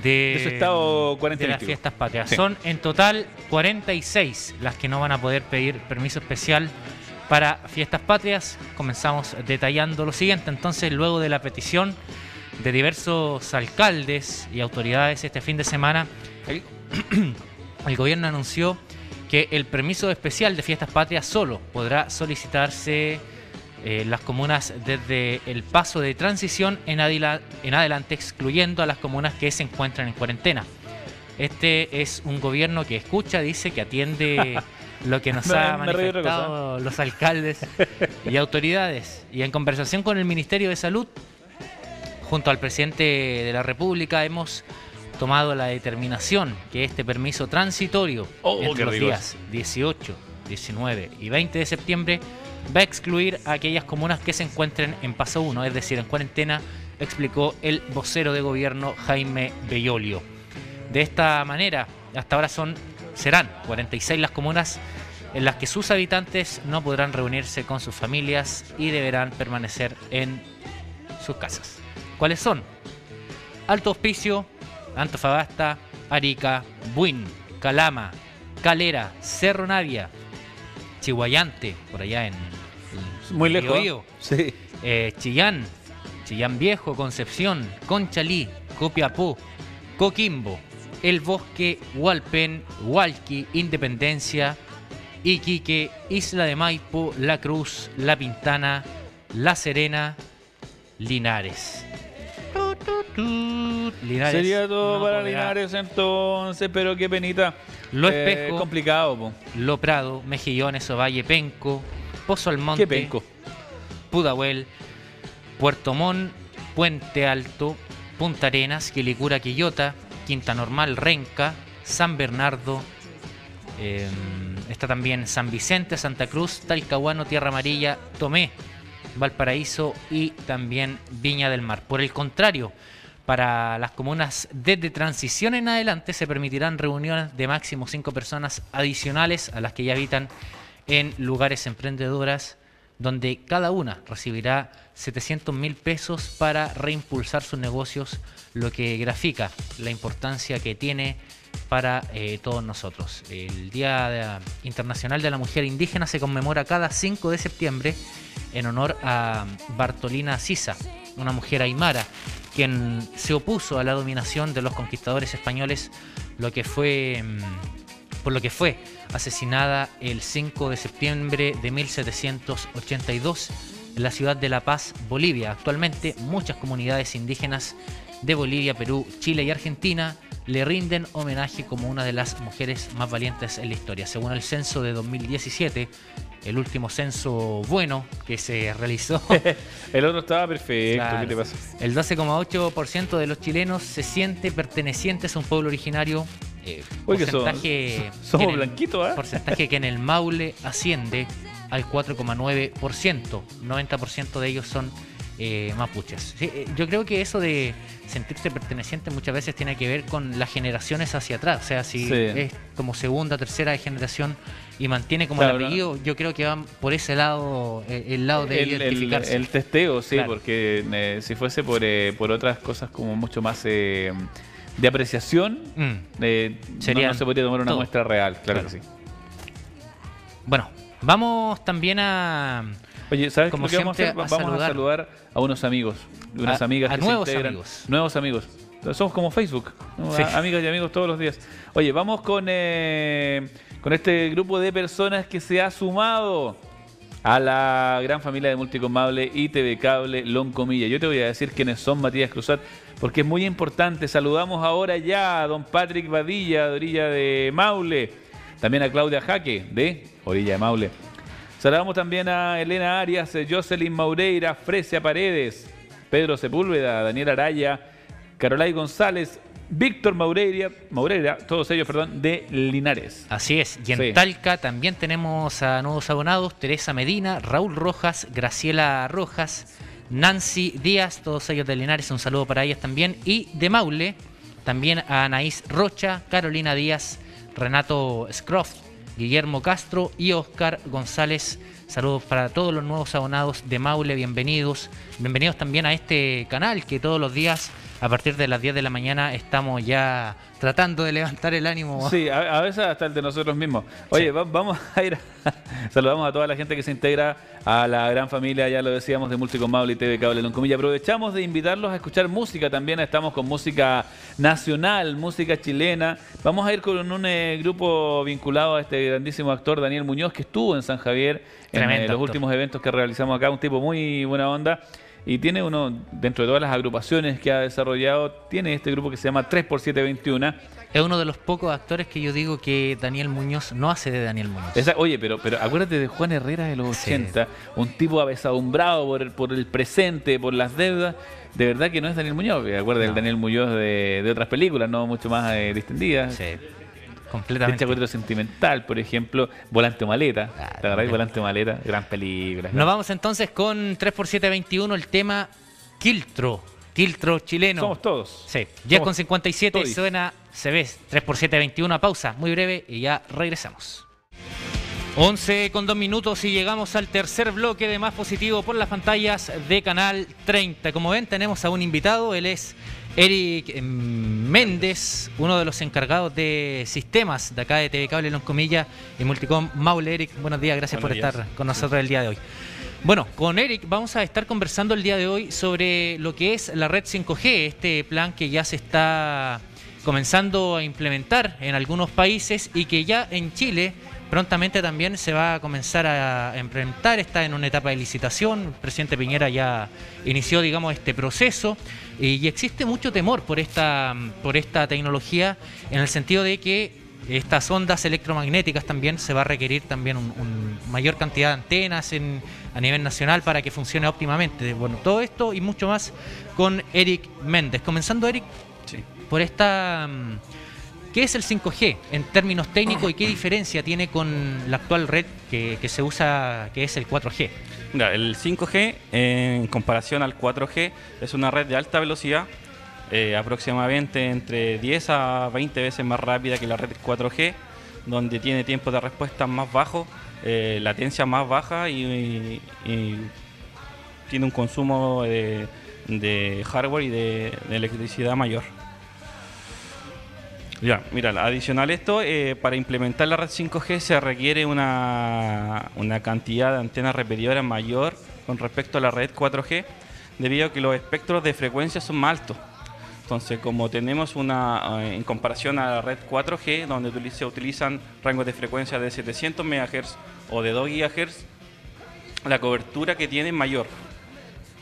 de, De su estado de cuarentena. las fiestas patrias. Sí. Son en total 46 las que no van a poder pedir permiso especial para fiestas patrias. Comenzamos detallando lo siguiente. Entonces, luego de la petición de diversos alcaldes y autoridades este fin de semana, el, [CLEARS THROAT] el gobierno anunció que el permiso especial de fiestas patrias solo podrá solicitarse eh, las comunas desde el paso de transición en, adila- en adelante, excluyendo a las comunas que se encuentran en cuarentena. Este es un gobierno que escucha, dice, que atiende [LAUGHS] lo que nos Me- ha me reí de otra cosa. manifestado los alcaldes y autoridades. Y en conversación con el Ministerio de Salud, junto al presidente de la República, hemos tomado la determinación que este permiso transitorio Oh, entre los días 18, 19 y 20 de septiembre va a excluir aquellas comunas que se encuentren en paso 1, es decir, en cuarentena, explicó el vocero de gobierno Jaime Bellolio. De esta manera, hasta ahora son serán 46 las comunas en las que sus habitantes no podrán reunirse con sus familias y deberán permanecer en sus casas. ¿Cuáles son? Alto Hospicio, Antofagasta, Arica, Buin, Calama, Calera, Cerro Navia, Chihuayante, por allá en Muy lejos. Sí. eh, Chillán, Chillán Viejo, Concepción, Conchalí, Copiapó, Coquimbo, El Bosque, Hualpén, Hualqui, Independencia, Iquique, Isla de Maipo, La Cruz, La Pintana, La Serena, Linares. Sería todo no para podrá. Linares entonces, pero qué penita. Lo Eh, Espejo, complicado, po. Lo Prado, Mejillones, Ovalle, Penco, Pozo Almonte, penco. Pudahuel, Puerto Montt, Puente Alto, Punta Arenas, Quilicura, Quillota, Quinta Normal, Renca, San Bernardo, eh, está también San Vicente, Santa Cruz, Talcahuano, Tierra Amarilla, Tomé, Valparaíso y también Viña del Mar. Por el contrario, para las comunas desde transición en adelante se permitirán reuniones de máximo cinco personas adicionales a las que ya habitan en lugares emprendedoras donde cada una recibirá 700 mil pesos para reimpulsar sus negocios, lo que grafica la importancia que tiene para eh, todos nosotros. El Día Internacional de la Mujer Indígena se conmemora cada 5 de septiembre en honor a Bartolina Sisa, una mujer aymara, quien se opuso a la dominación de los conquistadores españoles, lo que fue, mm, por lo que fue asesinada el 5 de septiembre de 1782 en la ciudad de La Paz, Bolivia. Actualmente muchas comunidades indígenas de Bolivia, Perú, Chile y Argentina le rinden homenaje como una de las mujeres más valientes en la historia. Según el censo de 2017, el último censo bueno que se realizó, [LAUGHS] El otro estaba perfecto. Claro. ¿Qué te pasa? el 12,8% de los chilenos se siente pertenecientes a un pueblo originario eh, Oye, son- porcentaje [LAUGHS] somos que en el- blanquitos, ¿ah? porcentaje que en el Maule asciende al 4,9%. 90% de ellos son eh, mapuches. Sí, eh, yo creo que eso de sentirse perteneciente muchas veces tiene que ver con las generaciones hacia atrás. O sea, si Sí. es como segunda, tercera generación y mantiene como Claro, el apellido, yo creo que van por ese lado, eh, el lado de el, el- identificarse. el testeo, sí, Claro. porque eh, si fuese por, eh, por otras cosas como mucho más eh, de apreciación, Mm. eh, no- se podría tomar una todo. muestra real, claro, Claro. que sí. Bueno, vamos también a... Oye, ¿sabes Como vamos a hacer? a vamos a saludar. saludar a unos amigos, unas A- amigas a que se nuevos integran. amigos. Nuevos amigos. Somos como Facebook, ¿no? Sí. A- amigas y amigos todos los días. Oye, vamos con, eh, con este grupo de personas que se ha sumado a la gran familia de Multicomable y TV Cable Loncomilla. Yo te voy a decir quiénes son Matías Cruzat, porque es muy importante. Saludamos ahora ya a don Patrick Badilla, de Orilla de Maule. También a Claudia Jaque, de Orilla de Maule. Saludamos también a Elena Arias, Jocelyn Maureira, Fresia Paredes, Pedro Sepúlveda, Daniel Araya, Carolai González, Víctor Maureira, Maureira, todos ellos, perdón, de Linares. Así es, y en Sí. Talca también tenemos a nuevos abonados, Teresa Medina, Raúl Rojas, Graciela Rojas, Nancy Díaz, todos ellos de Linares, un saludo para ellas también, y de Maule, también a Anaís Rocha, Carolina Díaz, Renato Scroft, Guillermo Castro y Oscar González. Saludos para todos los nuevos abonados de Maule, bienvenidos. Bienvenidos también a este canal que todos los días, a partir de las 10 de la mañana, estamos ya tratando de levantar el ánimo. Sí, a, a veces hasta el de nosotros mismos. Oye, Sí. va- vamos a ir. a- [LAUGHS] saludamos a toda la gente que se integra a la gran familia, ya lo decíamos, de Multicomable y TV Cable Loncomilla. Aprovechamos de invitarlos a escuchar música también. Estamos con música nacional, música chilena. Vamos a ir con un eh, grupo vinculado a este grandísimo actor Daniel Muñoz, que estuvo en San Javier en eh, los últimos eventos que realizamos acá. Un tipo muy buena onda. Y tiene uno, dentro de todas las agrupaciones que ha desarrollado, tiene este grupo que se llama 3x721. Es uno de los pocos actores que yo digo que Daniel Muñoz no hace de Daniel Muñoz. Esa- oye, pero, pero acuérdate de Juan Herrera de los Sí. 80, un tipo apesadumbrado por el, por el presente, por las deudas. De verdad que no es Daniel Muñoz, del No. Daniel Muñoz de, de otras películas, no mucho más eh, distendidas. Sí, Completamente. Chacuetero Sentimental, por ejemplo, Volante o Maleta. Ah, ¿Te acordás? Volante o Maleta, gran película. Nos vamos entonces con 3x721, el tema Quiltro, Quiltro chileno. Somos todos. Sí, 10 Somos con 57 todis. suena, se ve 3x721, pausa muy breve y ya regresamos. 11 con 2 minutos y llegamos al tercer bloque de Más Positivo por las pantallas de Canal 30. Como ven, tenemos a un invitado, él es Eric eh, Méndez, uno de los encargados de sistemas de acá de TV Cable, Loncomilla y Multicom. Maule, Eric, buenos días, gracias Buenos por días. estar con nosotros el día de hoy. Bueno, con Eric vamos a estar conversando el día de hoy sobre lo que es la red 5G, este plan que ya se está comenzando a implementar en algunos países y que ya en Chile prontamente también se va a comenzar a implementar, está en una etapa de licitación, el presidente Piñera ya inició, digamos, este proceso y, y existe mucho temor por esta, por esta tecnología en el sentido de que estas ondas electromagnéticas también se va a requerir también un, un mayor cantidad de antenas en, a nivel nacional para que funcione óptimamente. Bueno, todo esto y mucho más con Eric Méndez. Comenzando, Eric, Sí. por esta... ¿Qué es el 5G en términos técnicos y qué diferencia tiene con la actual red que, se usa, que es el 4G? Mira, el 5G en comparación al 4G es una red de alta velocidad, eh, aproximadamente entre 10 a 20 veces más rápida que la red 4G, donde tiene tiempo de respuesta más bajo, eh, latencia más baja y, tiene un consumo de, hardware y de electricidad mayor. Ya, mira, adicional esto, eh, para implementar la red 5G se requiere una, una cantidad de antenas repetidoras mayor con respecto a la red 4G, debido a que los espectros de frecuencia son más altos. Entonces, como tenemos una, eh, en comparación a la red 4G, donde se utilizan rangos de frecuencia de 700 MHz o de 2 GHz, la cobertura que tiene es mayor.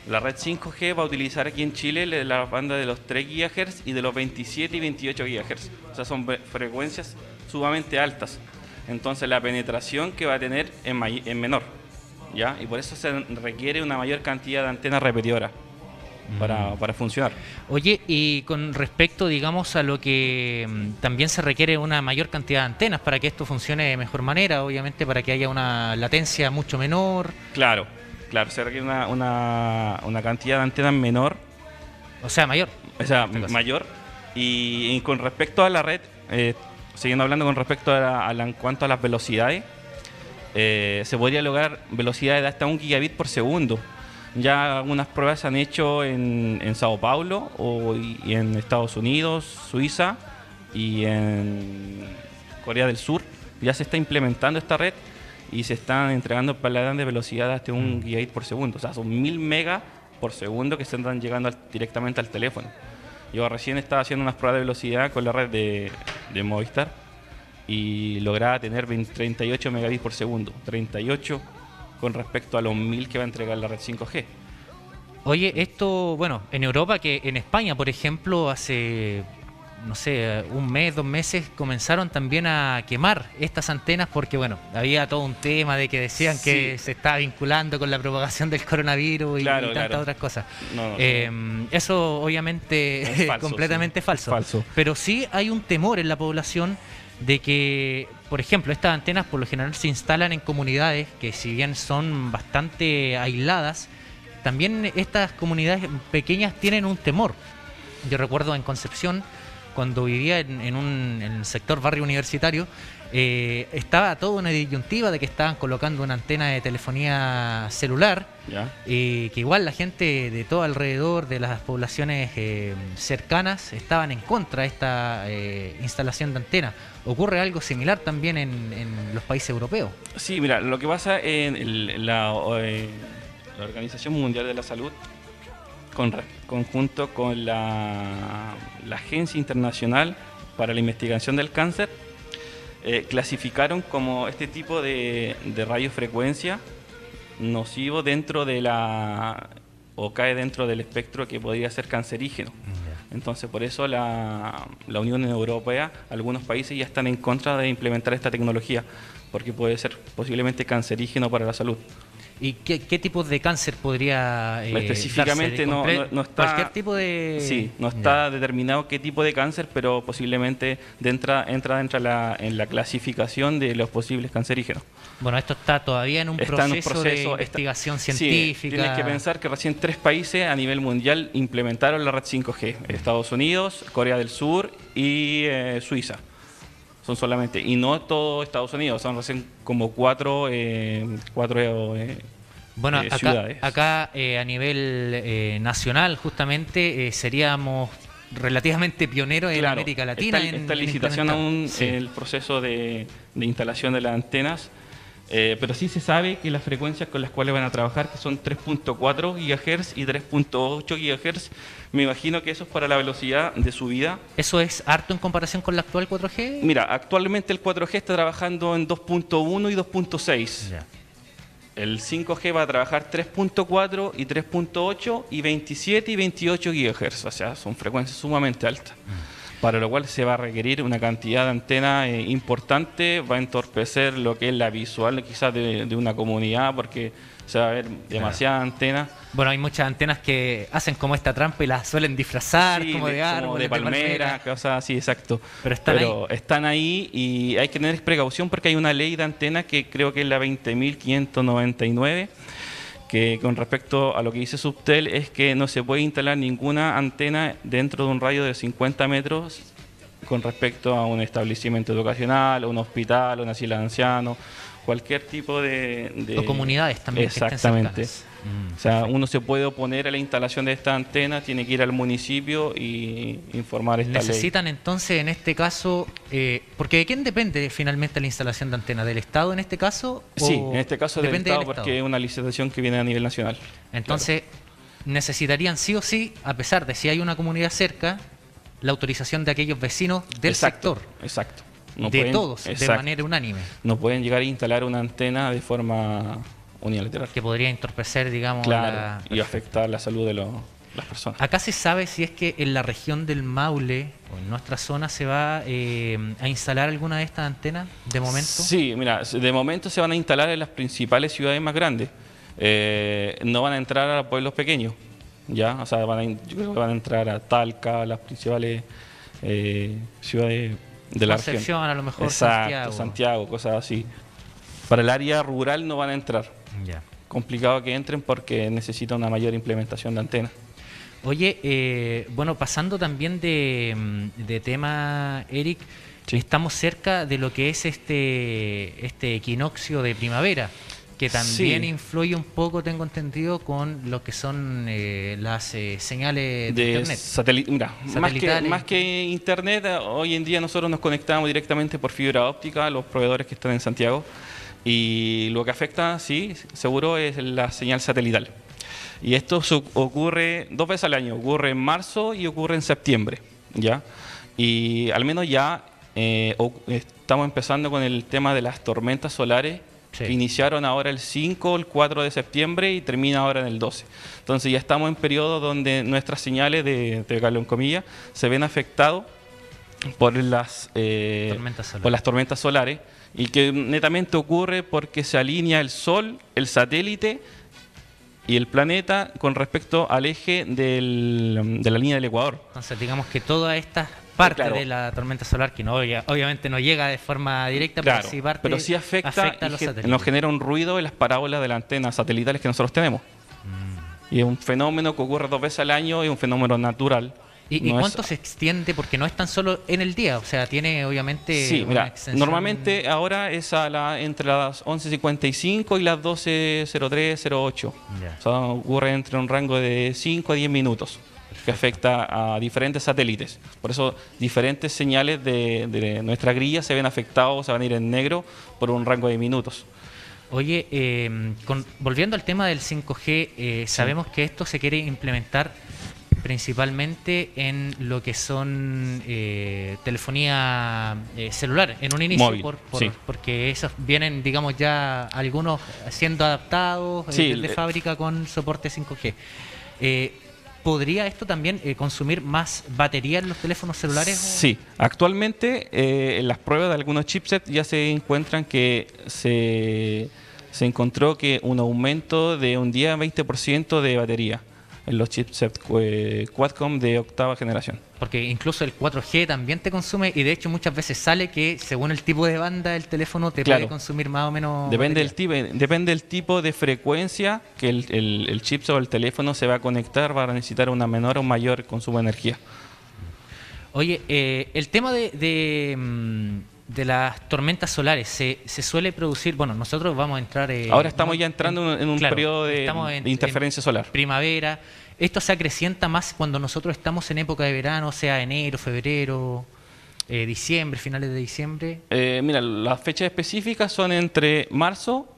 La red 5G va a utilizar aquí en Chile le- la banda de los 3 GHz y de los 27 y 28 GHz. O sea, son fre- frecuencias sumamente altas. Entonces la penetración que va a tener es, es menor. ¿ya? Y por eso se requiere una mayor cantidad de antenas repetidoras. para, Mm. para funcionar. Oye, y con respecto, digamos, a lo que mm, también se requiere una mayor cantidad de antenas para que esto funcione de mejor manera, obviamente para que haya una latencia mucho menor, Claro, claro, se requiere una, una, una cantidad de antenas menor, o sea, mayor. o sea, este mayor. Y, y con respecto a la red, eh, siguiendo hablando con respecto a, la- a la- en cuanto a las velocidades, eh, se podría lograr velocidades de hasta un gigabit por segundo. Ya algunas pruebas se han hecho en, en Sao Paulo o, y en Estados Unidos, Suiza y en Corea del Sur. Ya se está implementando esta red y se están entregando planes de velocidad hasta un gigabit por segundo. O sea, son mil megas por segundo que se están llegando al- directamente al teléfono. Yo recién estaba haciendo unas pruebas de velocidad con la red de, de Movistar y lograba tener 20 38 megabits por segundo. 38 con respecto a los 1000 que va a entregar la red 5G. Oye, esto, bueno, en Europa, que en España, por ejemplo, hace, no sé, un mes, dos meses, comenzaron también a quemar estas antenas porque, bueno, había todo un tema de que decían que se estaba vinculando con la propagación del coronavirus y, Claro, y tantas claro. otras cosas. No, no, Eh, eso obviamente [LAUGHS] Es falso, completamente sí, falso. es falso. Pero sí hay un temor en la población de que, por ejemplo, estas antenas por lo general se instalan en comunidades que si bien son bastante aisladas, también estas comunidades pequeñas tienen un temor. Yo recuerdo en Concepción, cuando vivía en, en un en el sector barrio universitario, eh, estaba toda una disyuntiva de que estaban colocando una antena de telefonía celular ¿Ya? eh, que igual la gente de todo alrededor de las poblaciones eh, cercanas estaban en contra de esta instalación de antenas. Ocurre algo similar también en, en los países europeos. Sí, mira, lo que pasa en el- la, la Organización Mundial de la Salud, con, conjunto con la, la Agencia Internacional para la Investigación del Cáncer, eh, clasificaron como este tipo de, de radiofrecuencia nocivo dentro de la o cae dentro del espectro que podría ser cancerígeno. Entonces, por eso la, la Unión Europea, algunos países ya están en contra de implementar esta tecnología, porque puede ser posiblemente cancerígeno para la salud. ¿Y qué, qué tipos de cáncer podría eh, Específicamente no, Comple- no- no está... Cualquier tipo de... Sí, no está determinado qué tipo de cáncer, pero posiblemente entra, entra dentro la, en la clasificación de los posibles cancerígenos. Bueno, esto está todavía en un, Está en proceso, de está- investigación científica. tienes que pensar que recién tres países a nivel mundial implementaron la red 5G. Estados Unidos, Corea del Sur y eh, Suiza. Son solamente, y no todo Estados Unidos, son recién como cuatro, eh, cuatro eh, Bueno, eh, acá, ciudades. acá eh, a nivel eh, nacional, justamente, eh, seríamos relativamente pioneros en América Latina. Está, en- está en licitación implementar. aún Sí. el proceso de, de instalación de las antenas, eh, pero sí se sabe que las frecuencias con las cuales van a trabajar, que son 3.4 GHz y 3.8 GHz, me imagino que eso es para la velocidad de subida. ¿Eso es harto en comparación con la actual 4G? Mira, actualmente el 4G está trabajando en 2.1 y 2.6. Ya. El 5G va a trabajar 3.4 y 3.8 y 27 y 28 GHz, o sea, son frecuencias sumamente altas. Para lo cual se va a requerir una cantidad de antena eh, importante, va a entorpecer lo que es la visual quizás de, de una comunidad porque se va a ver demasiada antena. Bueno, hay muchas antenas que hacen como esta trampa y las suelen disfrazar Sí, como de, árboles, de palmera, cosas así, exacto. Pero están están ahí y hay que tener precaución porque hay una ley de antenas que creo que es la 20.599 que con respecto a lo que dice Subtel es que no se puede instalar ninguna antena dentro de un radio de 50 metros con respecto a un establecimiento educacional, un hospital, una asilo de ancianos, cualquier tipo de... de- O comunidades también. que estén Exactamente. cercanas. Mm, O sea, perfecto. uno se puede oponer a la instalación de esta antena, tiene que ir al municipio y informar esta ley. Necesitan entonces en este caso, eh, porque ¿de quién depende finalmente la instalación de antena? ¿Del Estado en este caso? Sí, o en este caso del depende Estado, porque es una licitación que viene a nivel nacional. Entonces, necesitarían sí o sí, a pesar de si hay una comunidad cerca, la autorización de aquellos vecinos del Exacto, sector, Exacto. de todos, de manera unánime, No pueden llegar a instalar una antena de forma unilateral. que podría entorpecer, digamos, Claro, la... y afectar la salud de los- las personas. Acá se sabe si es que en la región del Maule o en nuestra zona se va eh, a instalar alguna de estas antenas de momento. Sí, mira, de momento se van a instalar en las principales ciudades más grandes. Eh, no van a entrar a pueblos pequeños. ¿ya? O sea, van a, in- yo creo que van a entrar a Talca, a las principales eh, ciudades de la región. Concepción, a lo mejor Exacto, Santiago. Santiago, cosas así. Para el área rural no van a entrar. Ya. Complicado que entren porque necesita una mayor implementación de antenas. Oye, eh, bueno, pasando también de, mm, de tema, Eric, Sí. estamos cerca de lo que es este, este equinoccio de primavera, que también Sí. influye un poco, tengo entendido, con lo que son eh, las eh, señales de, de Internet. sateli- mira, más que, más que internet, hoy en día nosotros nos conectamos directamente por fibra óptica a los proveedores que están en Santiago y lo que afecta, sí, seguro es la señal satelital. Y esto ocurre dos veces al año, ocurre en marzo y ocurre en septiembre, ¿ya? Y al menos ya eh, estamos empezando con el tema de las tormentas solares Sí. que iniciaron ahora el 5 el 4 de septiembre y termina ahora en el 12. Entonces ya estamos en periodo donde nuestras señales de, de en comillas, se ven afectados por las, eh, Tormentas por las tormentas solares y que netamente ocurre porque se alinea el Sol, el satélite y el planeta con respecto al eje del- de la línea del Ecuador. Entonces, digamos que toda esta parte claro. de la tormenta solar, que no, obvia- obviamente no llega de forma directa, Claro, pero sí parte pero sí afecta, a y los satélites. nos genera un ruido en las parábolas de las antenas satelitales que nosotros tenemos. Mm. Y es un fenómeno que ocurre dos veces al año, es un fenómeno natural. ¿Y, y No es- cuánto se extiende? Porque no es tan solo en el día, o sea, tiene obviamente. Sí, mira, extensión- normalmente ahora es a la, entre las 11.55 y las 12.03.08. Ya. O sea, ocurre entre un rango de 5 a 10 minutos que afecta a diferentes satélites. Por eso diferentes señales de, de nuestra grilla se ven afectados, se van a ir en negro por un rango de minutos. Oye, eh, con- volviendo al tema del 5G, eh, sabemos que esto se quiere implementar principalmente en lo que son eh, telefonía eh, celular en un inicio, Móvil, por- por- sí. porque esos vienen, digamos, ya algunos siendo adaptados eh, Sí, desde le- fábrica con soporte 5G. Eh, ¿Podría esto también eh, consumir más batería en los teléfonos celulares? Sí, actualmente eh, en las pruebas de algunos chipsets ya se encuentran que se, se encontró que un aumento de un 10 a 20% de batería en los chipsets eh, Quadcom de octava generación. Porque incluso el 4G también te consume y de hecho muchas veces sale que según el tipo de banda del teléfono te Claro. puede consumir más o menos. Depende del, tipo, depende del tipo de frecuencia que el, el, el chipset o el teléfono se va a conectar, va a necesitar una menor o mayor consumo de energía. Oye, eh, el tema de, de, mm, de las tormentas solares se, se suele producir. Bueno, nosotros vamos a entrar. eh, Ahora estamos ya entrando en, en un claro, periodo de, estamos en- de interferencia en solar. Primavera. Esto se acrecienta más cuando nosotros estamos en época de verano, sea enero, febrero, eh, diciembre, finales de diciembre. Eh, mira, las fechas específicas son entre marzo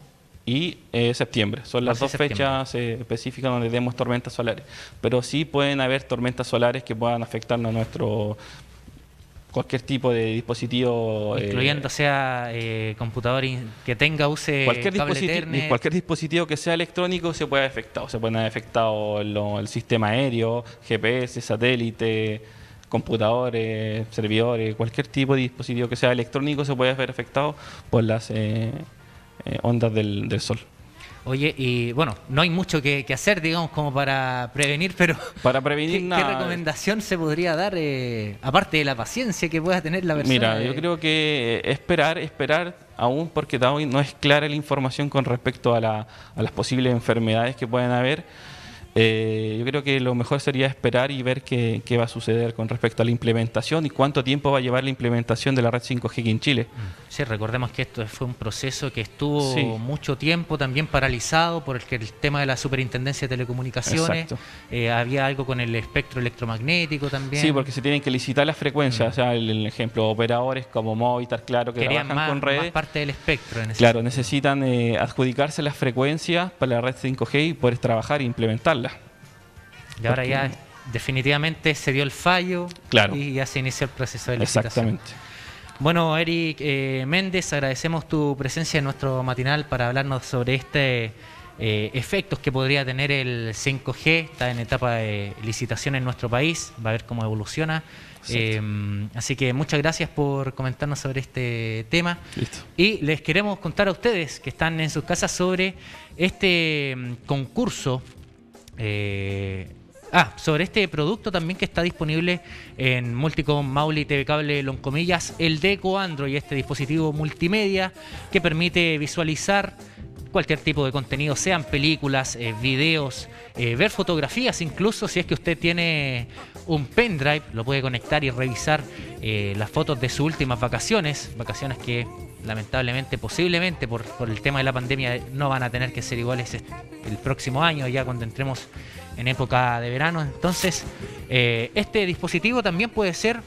y eh, septiembre. Son las Marzo dos fechas específicas donde tenemos tormentas solares. Pero sí pueden haber tormentas solares que puedan afectarnos a nuestro cualquier tipo de dispositivo. eh, Incluyendo sea eh, computador que tenga, use cualquier, cable dispositivo, cualquier dispositivo que sea electrónico se puede haber afectado. Se puede haber afectado lo- el sistema aéreo, GPS, satélite, computadores, servidores, cualquier tipo de dispositivo que sea electrónico se puede ver afectado por las eh, eh, ondas del, del sol. Oye, y bueno, no hay mucho que, que hacer, digamos, como para prevenir, pero Para ¿qué, prevenir qué nada. recomendación se podría dar, eh, aparte de la paciencia que pueda tener la persona? Mira, eh, yo creo que esperar, esperar aún porque hoy no es clara la información con respecto a, la- a las posibles enfermedades que pueden haber. Eh, yo creo que lo mejor sería esperar y ver qué, qué va a suceder con respecto a la implementación y cuánto tiempo va a llevar la implementación de la red 5G aquí en Chile. Sí, recordemos que esto fue un proceso que estuvo Sí. mucho tiempo también paralizado por el, que el tema de la superintendencia de telecomunicaciones. Eh, había algo con el espectro electromagnético también. Sí, porque se tienen que licitar las frecuencias, o sea, el, el ejemplo, operadores como Movistar, claro, que querían trabajan más, con redes. más parte del espectro. En ese Claro, sentido. necesitan eh, adjudicarse las frecuencias para la red 5G y poder trabajar e implementarlas. Y ahora ya definitivamente se dio el fallo Claro. y ya se inició el proceso de licitación. Exactamente. Bueno, Eric eh, Méndez, agradecemos tu presencia en nuestro matinal para hablarnos sobre este eh, efectos que podría tener el 5G. Está en etapa de licitación en nuestro país, va a ver cómo evoluciona. Eh, así que muchas gracias por comentarnos sobre este tema. Listo. Y les queremos contar a ustedes que están en sus casas sobre este mm, concurso eh, Ah, sobre este producto también que está disponible en Multicom Mauli TV Cable Loncomillas, el Deco Android, este dispositivo multimedia que permite visualizar cualquier tipo de contenido, sean películas, eh, videos, eh, ver fotografías, incluso si es que usted tiene un pendrive, lo puede conectar y revisar eh, las fotos de sus últimas vacaciones, vacaciones que lamentablemente, posiblemente por, por el tema de la pandemia, no van a tener que ser iguales el próximo año, ya cuando entremos en época de verano. Entonces, eh, este dispositivo también puede ser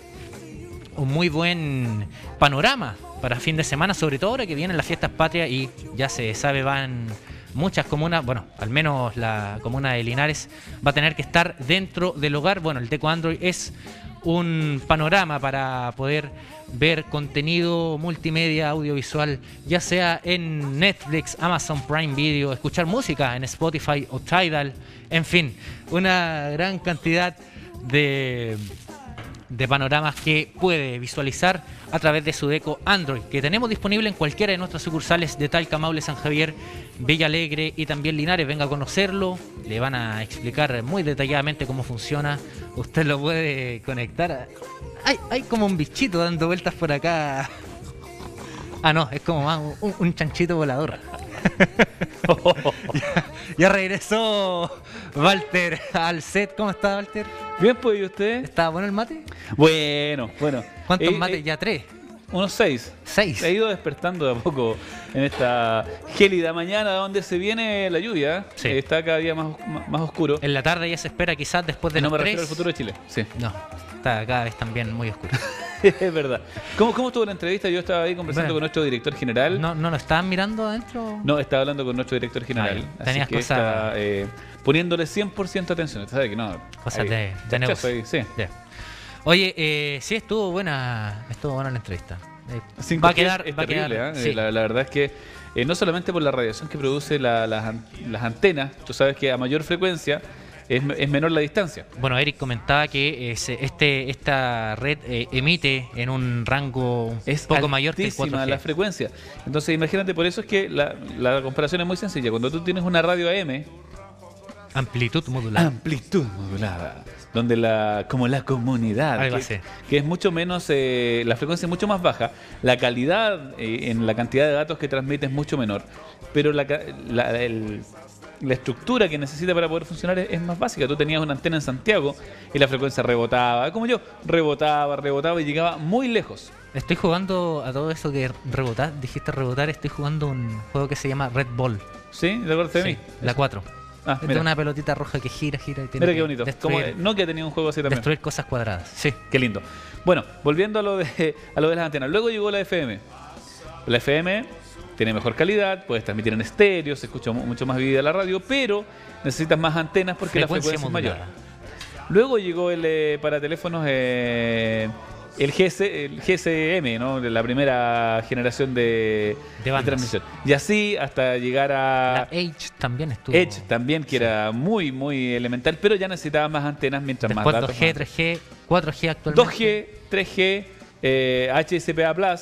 un muy buen panorama para fin de semana, sobre todo ahora que vienen las fiestas patrias y ya se sabe van muchas comunas, bueno, al menos la comuna de Linares va a tener que estar dentro del hogar. Bueno, el Deco Android es un panorama para poder ver contenido multimedia, audiovisual, ya sea en Netflix, Amazon Prime Video, escuchar música en Spotify o Tidal, en fin, una gran cantidad de de panoramas que puede visualizar a través de su Deco Android, que tenemos disponible en cualquiera de nuestras sucursales de Talca, Maule, San Javier, Villa Alegre y también Linares. Venga a conocerlo, le van a explicar muy detalladamente cómo funciona. Usted lo puede conectar. Hay, hay como un bichito dando vueltas por acá. Ah, no, es como más un, un chanchito volador. Ya, [LAUGHS] ya regresó Walter al set. ¿Cómo está, Walter? Bien, pues, ¿y usted? ¿Está bueno el mate? Bueno, bueno. ¿Cuántos Eh, mates? eh, ya tres. Unos seis. Seis. He ido despertando de a poco en esta gélida mañana donde se viene la lluvia. Sí. Eh, está cada día más, más oscuro. En la tarde ya se espera quizás después de no los me refiero al futuro de Chile. Sí, No, está cada vez también muy oscuro. [LAUGHS] es verdad. ¿Cómo, ¿Cómo estuvo la entrevista? Yo estaba ahí conversando Bueno. con nuestro director general. ¿No, ¿No lo estaban mirando adentro? No, estaba hablando con nuestro director general. Ya. así Tenías que cosas- está eh, poniéndole 100% atención. Usted sabe que no. Cosas hay de- de negocio. ahí, sí. Ya. Oye, eh, sí estuvo buena, estuvo buena la entrevista. Eh, 5G va a quedar, es va a quedar- terrible, ¿eh? sí. la, la verdad es que eh, no solamente por la radiación que produce la- las an- las antenas, tú sabes que a mayor frecuencia es, es menor la distancia. Bueno, Eric comentaba que eh, este, esta red eh, emite en un rango un Es poco mayor que el altísima 4G. la frecuencia. Entonces imagínate, por eso es que la, la comparación es muy sencilla. Cuando tú tienes una radio AM, Amplitud modular. amplitud modulada, donde la como la comunidad, Algo que, así. que es mucho menos, eh, la frecuencia es mucho más baja, la calidad eh, en la cantidad de datos que transmite es mucho menor, pero la, la, el- la estructura que necesita para poder funcionar es, es más básica. Tú tenías una antena en Santiago y la frecuencia rebotaba, como yo, rebotaba, rebotaba y llegaba muy lejos. Estoy jugando a todo eso que rebotar, dijiste rebotar, estoy jugando un juego que se llama Red Ball. ¿Sí? ¿Te acuerdas de Sí, mí? la 4. Ah, es mira. una pelotita roja que gira, gira y tiene Mira qué bonito. Como Nokia tenía un juego así también. destruir cosas cuadradas. Sí. Qué lindo. Bueno, volviendo a lo de, [LAUGHS] a lo de las antenas. Luego llegó la FM. La FM tiene mejor calidad, puedes transmitir en estéreo, se escucha mu- mucho más vivida la radio, pero necesitas más antenas porque la frecuencia es mayor. Luego llegó el eh, para teléfonos eh, el, GS, el GSM, ¿no? La primera generación de, transmisión. Y así hasta llegar La a Edge también estuvo. Edge también, que era muy, muy elemental, pero ya necesitaba más antenas mientras Después más datos. 2G, más- 3G, 4G actualmente. 2G, 3G, eh, HSPA Plus,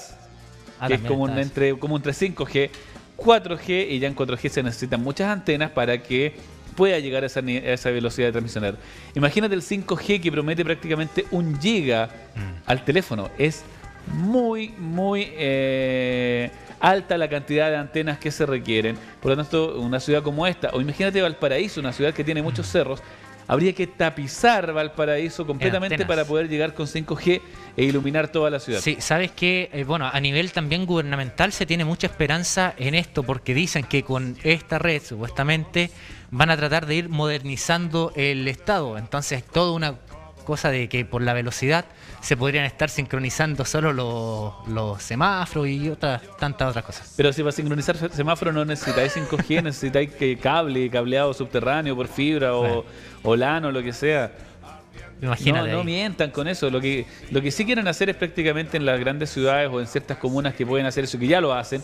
Ah, que es como un, entre, como entre 5G, 4G y ya en 4G se necesitan muchas antenas para que pueda llegar a esa, a esa velocidad de transmisión. Imagínate el 5G que promete prácticamente un giga Mm. al teléfono. Es muy, muy eh, alta la cantidad de antenas que se requieren. Por lo tanto, una ciudad como esta, o imagínate Valparaíso, una ciudad que tiene muchos cerros, habría que tapizar Valparaíso completamente para poder llegar con 5G e iluminar toda la ciudad. Sí, sabes que, bueno, a nivel también gubernamental se tiene mucha esperanza en esto porque dicen que con esta red supuestamente van a tratar de ir modernizando el Estado. Entonces, toda una cosa de que por la velocidad se podrían estar sincronizando solo los, los semáforos y otras tantas otras cosas. Pero si para sincronizar se- semáforo no necesitáis 5G, [LAUGHS] necesitáis que cable, cableado subterráneo por fibra o, o LAN o lo que sea. Imagínate. no, no mientan con eso. Lo que, lo que sí quieren hacer es prácticamente en las grandes ciudades o en ciertas comunas que pueden hacer eso, que ya lo hacen,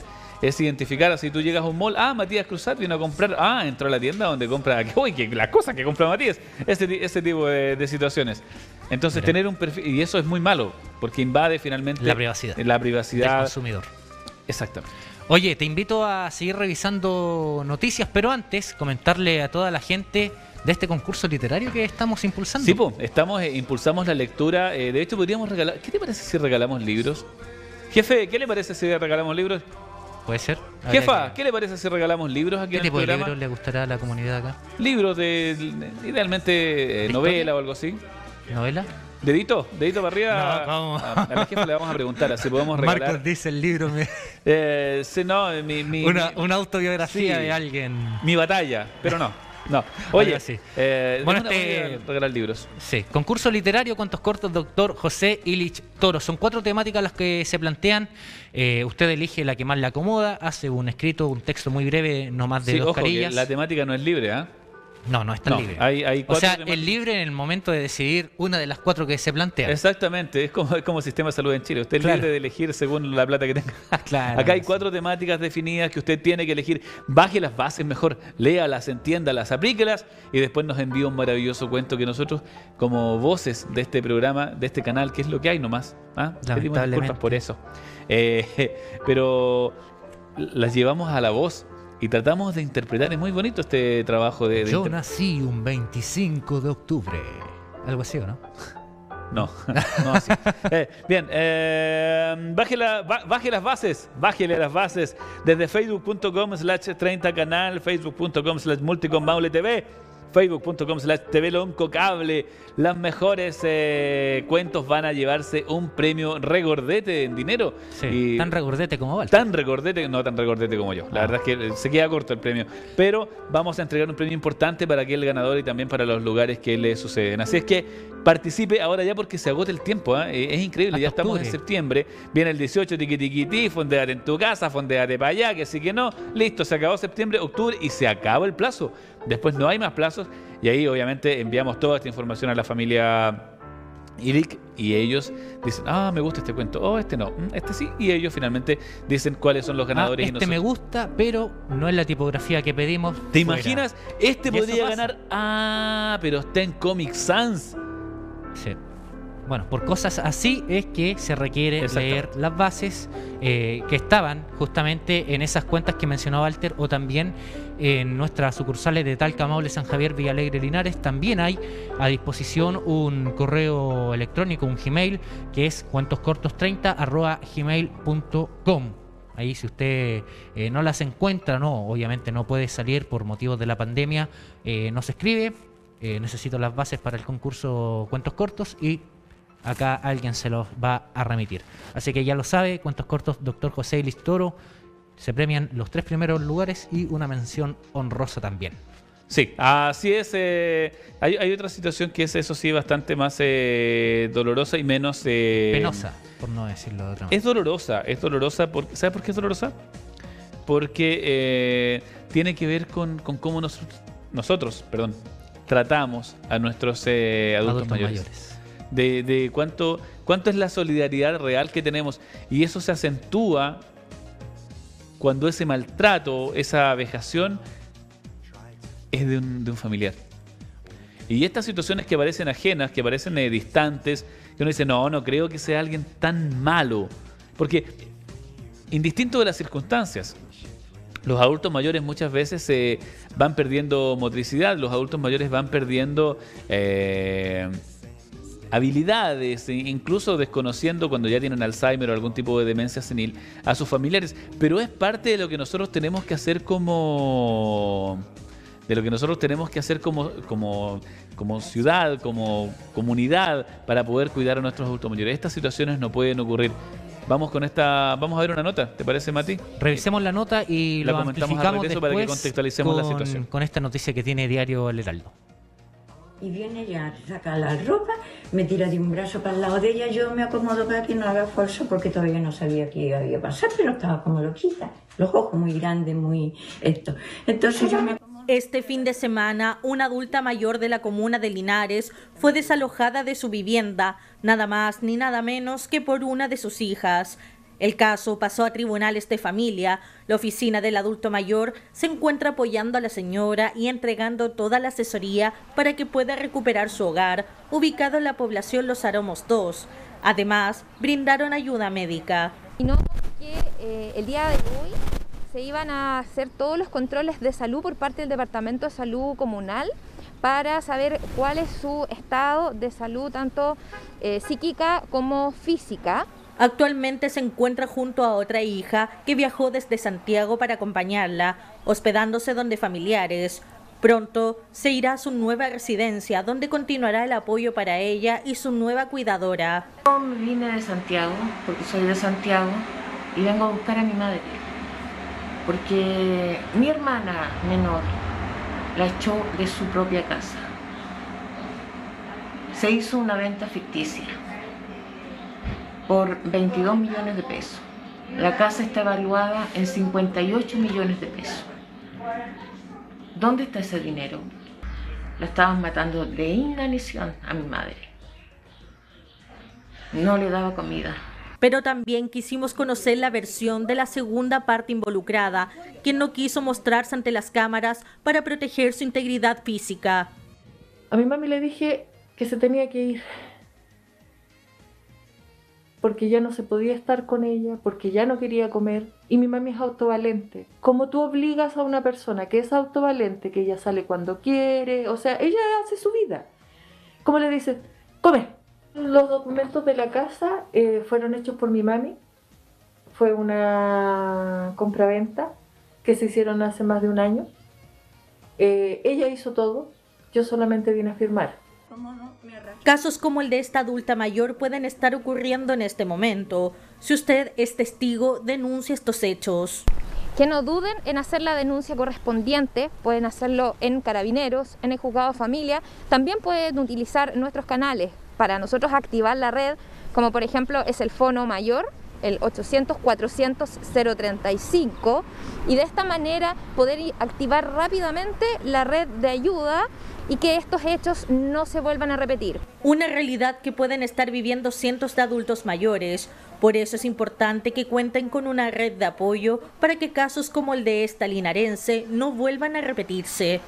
es identificar, así tú llegas a un mall, ah, Matías Cruzat vino a comprar, ah, entró a la tienda donde compra, [LAUGHS] uy, que las cosas que compra Matías, ese, ese tipo de, de situaciones. Entonces Mira. tener un perfil, y eso es muy malo, porque invade finalmente La privacidad. la del privacidad. consumidor. Exactamente. Oye, te invito a seguir revisando noticias, pero antes comentarle a toda la gente de este concurso literario que estamos impulsando. Sí, po, estamos, eh, impulsamos la lectura. eh, de hecho, podríamos regalar. ¿Qué te parece si regalamos libros? Jefe, ¿qué le parece si regalamos libros? Puede ser. Habría Jefa, que- ¿qué le parece si regalamos libros aquí ¿Qué en el tipo de programa? libros le gustará a la comunidad acá? Libros de, idealmente, eh, ¿De novela historia? o algo así. ¿Novela? Dedito, dedito para arriba. No, ¿cómo? A, a la jefa le vamos a preguntar, así podemos regalar. dice el libro, Eh, sí, no, mi, mi, una, mi- una autobiografía Sí. de alguien. mi batalla, pero no. No. Oye, así. eh, Bueno, ¿de dónde este- regalar- libros. Sí, concurso literario, cuentos cortos, doctor José Ilich Toro. Son cuatro temáticas las que se plantean. Eh, usted elige la que más le acomoda, hace un escrito, un texto muy breve, no más de Sí, dos ojo, que carillas. la temática no es libre, ¿ah? No, no está No, libre. hay- hay o sea, es libre en el momento de decidir una de las cuatro que se plantean. Exactamente, es como, es como el sistema de salud en Chile. Usted es Claro. libre de elegir según la plata que tenga. [LAUGHS] Claro, Acá hay sí. cuatro temáticas definidas que usted tiene que elegir. Baje las bases mejor, léalas, entiéndalas, aplíquelas y después nos envía un maravilloso cuento que nosotros, como voces de este programa, de este canal, que es lo que hay nomás. ¿ah? Pedimos disculpas por eso. Eh, [LAUGHS] pero las llevamos a la voz y tratamos de interpretar. Es muy bonito este trabajo de... de Yo nací un 25 de octubre. Algo así, ¿o no? [LAUGHS] No, no así. [LAUGHS] Eh, bien, eh, baje, la- ba- baje las bases, bájele las bases desde facebook.com slash 30 canal, facebook.com slash multicom Maule TV, facebook.com slash TV Lonco Cable. Las mejores eh, cuentos van a llevarse un premio regordete en dinero. Sí, Y- tan regordete como Walter. Tan recordete, no tan recordete como yo. La Ah. verdad es que eh, se queda corto el premio. Pero vamos a entregar un premio importante para aquel ganador y también para los lugares que le suceden. Así es que participe ahora ya porque se agota el tiempo. ¿ah? Eh, Es increíble, ya estamos en septiembre. Viene el 18, tiqui tiqui ti, fondeate en tu casa, fondeate para allá, que sí que no. Listo, se acabó septiembre, octubre y se acaba el plazo. Después no hay más plazos y ahí obviamente enviamos toda esta información a la familia Iric y ellos dicen, ah, me gusta este cuento, oh, este no, mm, este sí, y ellos finalmente dicen cuáles son los Ah, ganadores. y este me gusta, pero no es la tipografía que pedimos. ¿Te Fuera. imaginas? Este podría ganar, ah, pero está en Comic Sans. Sí. Bueno, por cosas así es que se requiere Exacto. leer las bases eh, que estaban justamente en esas cuentas que mencionó Walter o también en nuestras sucursales de Talca, Maule, San Javier, Villalegre, Linares. También hay a disposición un correo electrónico, un Gmail, que es cuentoscortos30 arroba gmail.com. Ahí si usted eh, no las encuentra, no, obviamente no puede salir por motivos de la pandemia, eh, nos escribe, eh, necesito las bases para el concurso Cuentos Cortos y acá alguien se los va a remitir. Así que ya lo sabe, Cuentos Cortos, Doctor José Ilis Toro, se premian los tres primeros lugares y una mención honrosa también. Sí, así es. eh, hay, hay otra situación que es, eso sí, bastante más eh, dolorosa y menos... eh, Penosa, por no decirlo de otra manera. Es dolorosa, es dolorosa. Porque, ¿Sabe por qué es dolorosa? Porque eh, tiene que ver con, con cómo nosotros, nosotros perdón, tratamos a nuestros eh, adultos, Adultos mayores. mayores. De, cuánto, cuánto es la solidaridad real que tenemos. Y eso se acentúa cuando ese maltrato, esa vejación es de un, de un familiar. Y estas situaciones que parecen ajenas, que parecen eh, distantes, que uno dice, no, no creo que sea alguien tan malo. Porque, indistinto de las circunstancias, los adultos mayores muchas veces eh, van perdiendo motricidad, los adultos mayores van perdiendo eh, habilidades, e incluso desconociendo cuando ya tienen Alzheimer o algún tipo de demencia senil a sus familiares. Pero es parte de lo que nosotros tenemos que hacer como de lo que nosotros tenemos que hacer como, como, como ciudad, como comunidad, para poder cuidar a nuestros adultos mayores. Estas situaciones no pueden ocurrir. Vamos con esta, vamos a ver una nota, ¿te parece, Mati? Revisemos la nota y La lo comentamos al regreso para que después contextualicemos la situación. Con esta noticia que tiene diario El Heraldo. Y viene ya, saca la ropa, me tira de un brazo para el lado de ella, yo me acomodo para que no haga fuerza porque todavía no sabía qué iba a pasar, pero estaba como loquita, los ojos muy grandes, muy esto. Entonces yo me acomodo. Este fin de semana, una adulta mayor de la comuna de Linares fue desalojada de su vivienda, nada más ni nada menos que por una de sus hijas. El caso pasó a tribunales de familia. La oficina del adulto mayor se encuentra apoyando a la señora y entregando toda la asesoría para que pueda recuperar su hogar, ubicado en la población Los Aromos 2. Además, brindaron ayuda médica. Y no que eh, el día de hoy se iban a hacer todos los controles de salud por parte del Departamento de Salud Comunal para saber cuál es su estado de salud, tanto eh, psíquica como física. Actualmente se encuentra junto a otra hija que viajó desde Santiago para acompañarla, hospedándose donde familiares. Pronto se irá a su nueva residencia, donde continuará el apoyo para ella y su nueva cuidadora. Yo vine de Santiago, porque soy de Santiago, y vengo a buscar a mi madre. Porque mi hermana menor la echó de su propia casa. Se hizo una venta ficticia por 22 millones de pesos. La casa está evaluada en 58 millones de pesos. ¿Dónde está ese dinero? La estaban matando de inanición a mi madre. No le daba comida. Pero también quisimos conocer la versión de la segunda parte involucrada, quien no quiso mostrarse ante las cámaras para proteger su integridad física. A mi mami le dije que se tenía que ir. Porque ya no se podía estar con ella, porque ya no quería comer. Y mi mami es autovalente. Como tú obligas a una persona que es autovalente, que ella sale cuando quiere, o sea, ella hace su vida. Como le dices, come. Los documentos de la casa eh, fueron hechos por mi mami. Fue una compraventa que se hicieron hace más de un año. Eh, ella hizo todo, yo solamente vine a firmar. Casos como el de esta adulta mayor pueden estar ocurriendo en este momento. Si usted es testigo, denuncia estos hechos. Que no duden en hacer la denuncia correspondiente, pueden hacerlo en Carabineros, en el Juzgado de Familia, también pueden utilizar nuestros canales para nosotros activar la red, como por ejemplo es el Fono Mayor, el 800-400-035, y de esta manera poder activar rápidamente la red de ayuda y que estos hechos no se vuelvan a repetir. Una realidad que pueden estar viviendo cientos de adultos mayores. Por eso es importante que cuenten con una red de apoyo para que casos como el de esta linarense no vuelvan a repetirse.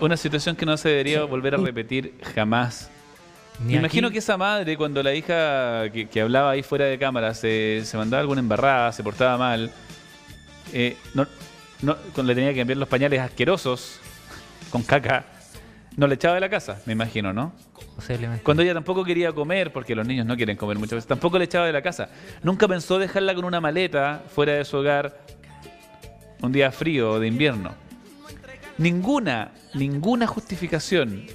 Una situación que no se debería volver a repetir jamás. Me imagino que esa madre, cuando la hija que, hablaba ahí fuera de cámara se, mandaba alguna embarrada, se portaba mal, eh, no, no, le tenía que enviar los pañales asquerosos con caca, no le echaba de la casa, me imagino, ¿no? Posiblemente. Cuando ella tampoco quería comer, porque los niños no quieren comer muchas veces, tampoco le echaba de la casa. Nunca pensó dejarla con una maleta fuera de su hogar un día frío o de invierno. Ninguna, ninguna justificación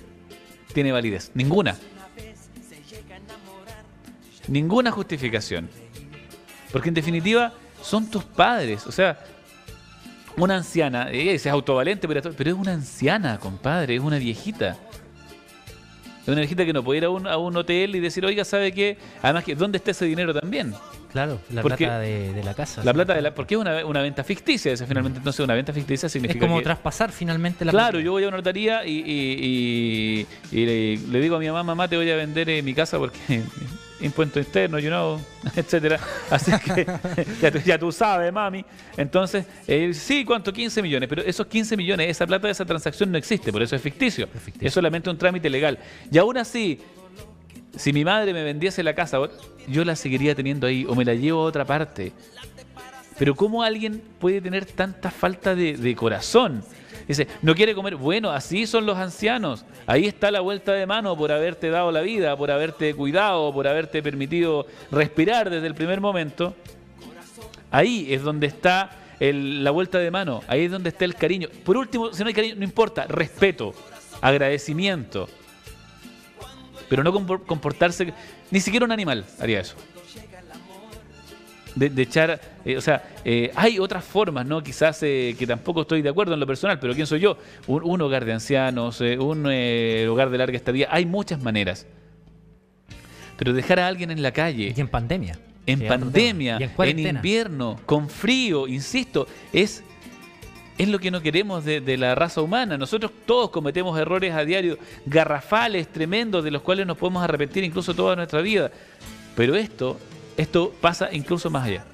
tiene validez. Ninguna. Ninguna justificación. Porque en definitiva son tus padres. O sea, una anciana, ella es autovalente, pero, pero es una anciana, compadre, es una viejita. Es una viejita que no puede ir a un, a un hotel y decir, oiga, ¿sabe qué? Además, que ¿dónde está ese dinero también? Claro, la plata de, la casa. La plata de la. Porque es una, una venta ficticia, esa finalmente. Entonces, una venta ficticia significa. Es como traspasar finalmente la Claro, yo voy a una notaría y, y, le, digo a mi mamá, mamá, te voy a vender eh, mi casa porque impuesto interno, you know, [LAUGHS] etcétera. Así que [LAUGHS] ya, tú, sabes, mami. Entonces, eh, sí, ¿cuánto? 15 millones. Pero esos 15 millones, esa plata de esa transacción no existe, por eso es ficticio. Es, ficticio. es solamente un trámite legal. Y aún así, si mi madre me vendiese la casa, yo la seguiría teniendo ahí o me la llevo a otra parte. Pero ¿cómo alguien puede tener tanta falta de, corazón? Dice, no quiere comer. Bueno, así son los ancianos. Ahí está la vuelta de mano por haberte dado la vida, por haberte cuidado, por haberte permitido respirar desde el primer momento. Ahí es donde está la vuelta de mano. Ahí es donde está el cariño. Por último, si no hay cariño, no importa. Respeto, agradecimiento pero no comportarse, ni siquiera un animal haría eso. De, echar, eh, o sea, eh, hay otras formas, ¿no? Quizás eh, que tampoco estoy de acuerdo en lo personal, pero ¿quién soy yo? Un, hogar de ancianos, un hogar de larga estadía, hay muchas maneras. Pero dejar a alguien en la calle. Y en pandemia. En pandemia, en invierno, con frío, insisto, es es lo que no queremos de, la raza humana. Nosotros todos cometemos errores a diario, garrafales, tremendos, de los cuales nos podemos arrepentir incluso toda nuestra vida. Pero esto, esto pasa incluso más allá.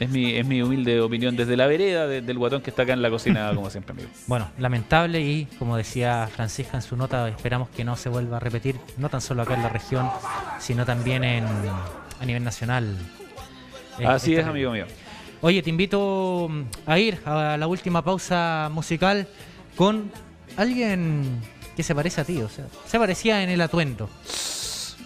Es mi, es mi humilde opinión desde la vereda del guatón que está acá en la cocina, [LAUGHS] como siempre, amigo. Bueno, lamentable y, como decía Francisca en su nota, esperamos que no se vuelva a repetir, no tan solo acá en la región, sino también en, a nivel nacional. Así es, amigo mío. Oye, te invito a ir a la última pausa musical con alguien que se parece a ti, o sea, se parecía en el atuendo.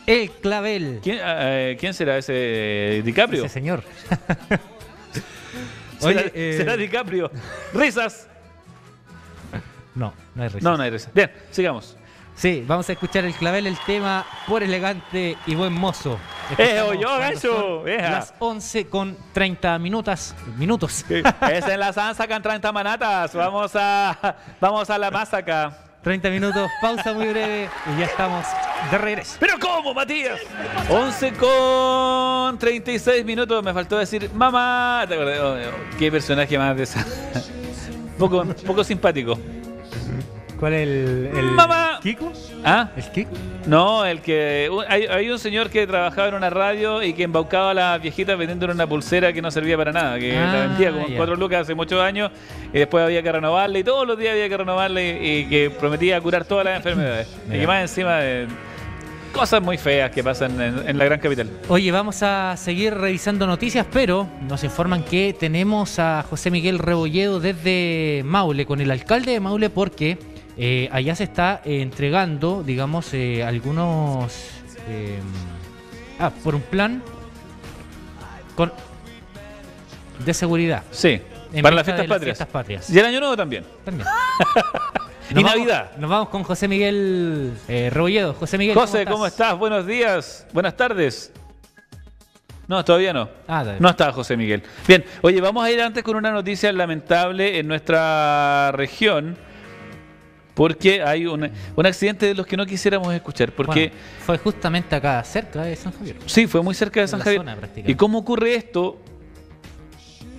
El clavel. ¿Quién, eh, ¿quién será ese eh, DiCaprio? Ese señor. [LAUGHS] ¿Será, Oye, eh, será DiCaprio? ¡Risas! No, no hay risas. No, no hay risas. Bien, sigamos. Sí, vamos a escuchar el clavel, el tema por elegante y buen mozo. ¡Eh, Escuchamos oye, cuando gancho! Las 11 con 30 minutos. Minutos. Es en la Sansa con 30 manatas. Vamos a, vamos a la masaca. 30 minutos, pausa muy breve y ya estamos de regreso. ¿Pero cómo, Matías? 11 con 36 minutos. Me faltó decir, mamá. ¿Te acordás? Oh, oh, Qué personaje más de esa. [LAUGHS] poco, poco simpático. ¿Cuál es el, el ¡Mamá! Kiko? ¿Ah? ¿El Kiko? No, el que. Hay, hay un señor que trabajaba en una radio y que embaucaba a las viejitas vendiéndole una pulsera que no servía para nada, que Ah, la vendía como cuatro lucas hace muchos años y después había que renovarle y todos los días había que renovarle y, y que prometía curar todas las enfermedades. [LAUGHS] y que más encima de cosas muy feas que pasan en, en la gran capital. Oye, vamos a seguir revisando noticias, pero nos informan que tenemos a José Miguel Rebolledo desde Maule, con el alcalde de Maule, porque eh, allá se está eh, entregando, digamos, eh, algunos... eh, ah, por un plan con de seguridad. Sí, en para las fiestas patrias. fiestas patrias. Y el año nuevo también. También. [LAUGHS] Y Nos vamos- Navidad. Nos vamos con José Miguel eh, Rebolledo. José Miguel, José, ¿cómo estás? Buenos días, buenas tardes. No, todavía no. Ah. No está José Miguel. Bien, oye, vamos a ir antes con una noticia lamentable en nuestra región. Porque hay un, un accidente de los que no quisiéramos escuchar. Porque Bueno, fue justamente acá, cerca de San Javier. sí, fue muy cerca de En San Javier. zona. ¿Y cómo ocurre esto?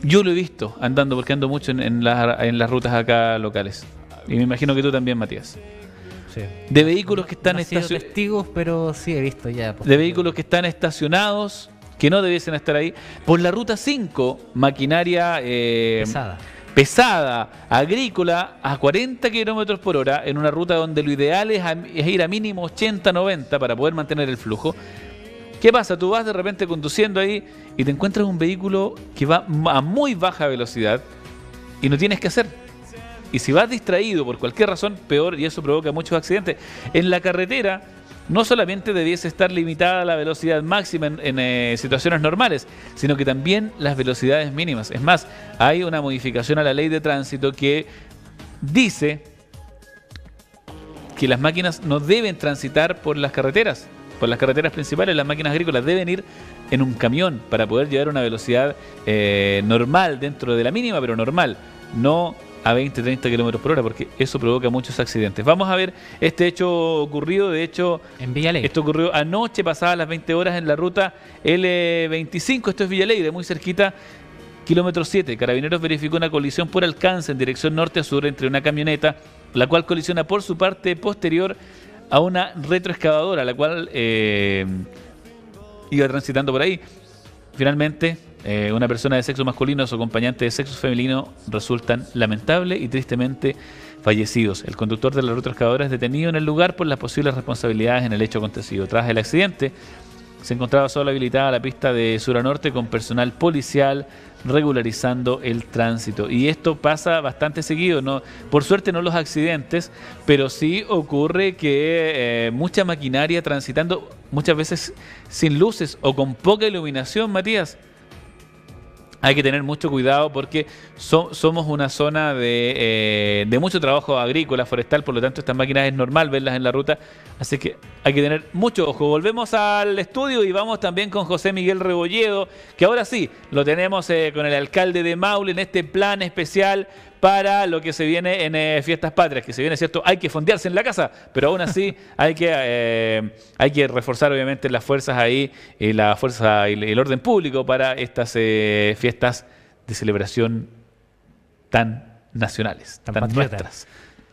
Yo lo he visto andando, porque ando mucho en, en las, en las rutas acá locales. Y me imagino que tú también, Matías. Sí. De vehículos que están no estacionados. testigos, pero sí he visto ya. de vehículos que están estacionados, que no debiesen estar ahí. Por la ruta 5, maquinaria eh, Pesada. Pesada, agrícola, a 40 kilómetros por hora, en una ruta donde lo ideal es, es ir a mínimo 80-90 para poder mantener el flujo. ¿Qué pasa? Tú vas de repente conduciendo ahí y te encuentras un vehículo que va a muy baja velocidad y no tienes que hacer. Y si vas distraído por cualquier razón, peor y eso provoca muchos accidentes. En la carretera no solamente debiese estar limitada la velocidad máxima en, eh, situaciones normales, sino que también las velocidades mínimas. Es más, hay una modificación a la ley de tránsito que dice que las máquinas no deben transitar por las carreteras, por las carreteras principales, las máquinas agrícolas deben ir en un camión para poder llevar una velocidad eh, normal dentro de la mínima, pero normal, no a 20, 30 kilómetros por hora, porque eso provoca muchos accidentes. Vamos a ver este hecho ocurrido, de hecho, En Villaley. esto ocurrió anoche, pasadas las 20 horas en la ruta L25, esto es Villalegre, muy cerquita, kilómetro 7. Carabineros verificó una colisión por alcance en dirección norte a sur entre una camioneta, la cual colisiona por su parte posterior a una retroexcavadora, la cual eh, iba transitando por ahí. Finalmente, eh, una persona de sexo masculino o su acompañante de sexo femenino resultan lamentable y tristemente fallecidos. El conductor de la retroexcavadora es detenido en el lugar por las posibles responsabilidades en el hecho acontecido. Tras el accidente, se encontraba solo habilitada la pista de sur a norte con personal policial regularizando el tránsito. Y esto pasa bastante seguido, ¿no? Por suerte no los accidentes, pero sí ocurre que eh, mucha maquinaria transitando muchas veces sin luces o con poca iluminación, Matías. Hay que tener mucho cuidado porque so- somos una zona de, eh, de mucho trabajo agrícola, forestal, por lo tanto estas máquinas es normal verlas en la ruta, así que hay que tener mucho ojo. Volvemos al estudio y vamos también con José Miguel Rebolledo, que ahora sí, lo tenemos eh, con el alcalde de Maule en este plan especial para lo que se viene en eh, Fiestas Patrias, que se viene, ¿cierto? Hay que fondearse en la casa, pero aún así [LAUGHS] hay que, eh, hay que reforzar obviamente las fuerzas ahí, y la fuerza y el orden público para estas eh, fiestas de celebración tan nacionales, Tan tan, nuestras.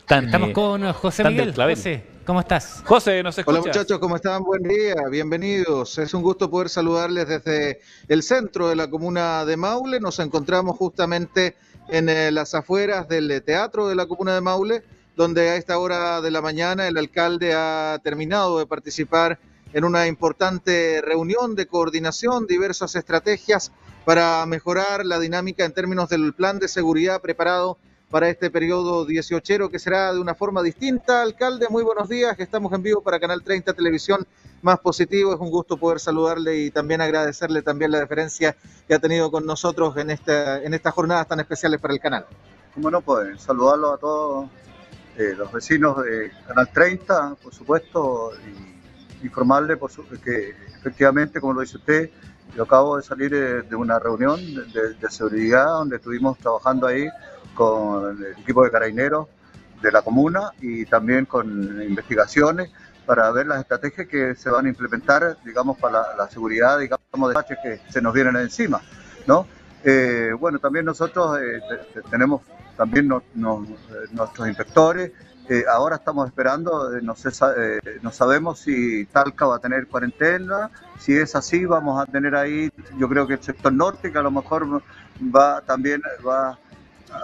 Tan, Estamos eh, con José Miguel. José, ¿cómo estás? José, ¿nos escuchas? Hola muchachos, ¿cómo están? Buen día, bienvenidos. Es un gusto poder saludarles desde el centro de la comuna de Maule. Nos encontramos justamente en eh, las afueras del eh, teatro de la comuna de Maule, donde a esta hora de la mañana el alcalde ha terminado de participar en una importante reunión de coordinación, diversas estrategias para mejorar la dinámica en términos del plan de seguridad preparado para este periodo 18 que será de una forma distinta. Alcalde, muy buenos días, estamos en vivo para Canal 30 Televisión Más Positivo. Es un gusto poder saludarle y también agradecerle también la deferencia que ha tenido con nosotros en, esta, en estas jornadas tan especiales para el canal. Como no, pues saludarlo a todos eh, los vecinos de Canal 30, por supuesto, y informarle por su, que efectivamente, como lo dice usted, yo acabo de salir de, de una reunión de, seguridad donde estuvimos trabajando ahí con el equipo de carabineros de la comuna y también con investigaciones para ver las estrategias que se van a implementar, digamos, para la, seguridad, digamos, de que se nos vienen encima, ¿no? Eh, bueno, también nosotros eh, tenemos también nuestros inspectores. Eh, ahora estamos esperando, no, sé, no sabemos si Talca va a tener cuarentena. Si es así, vamos a tener ahí, yo creo que el sector norte, a lo mejor va también va,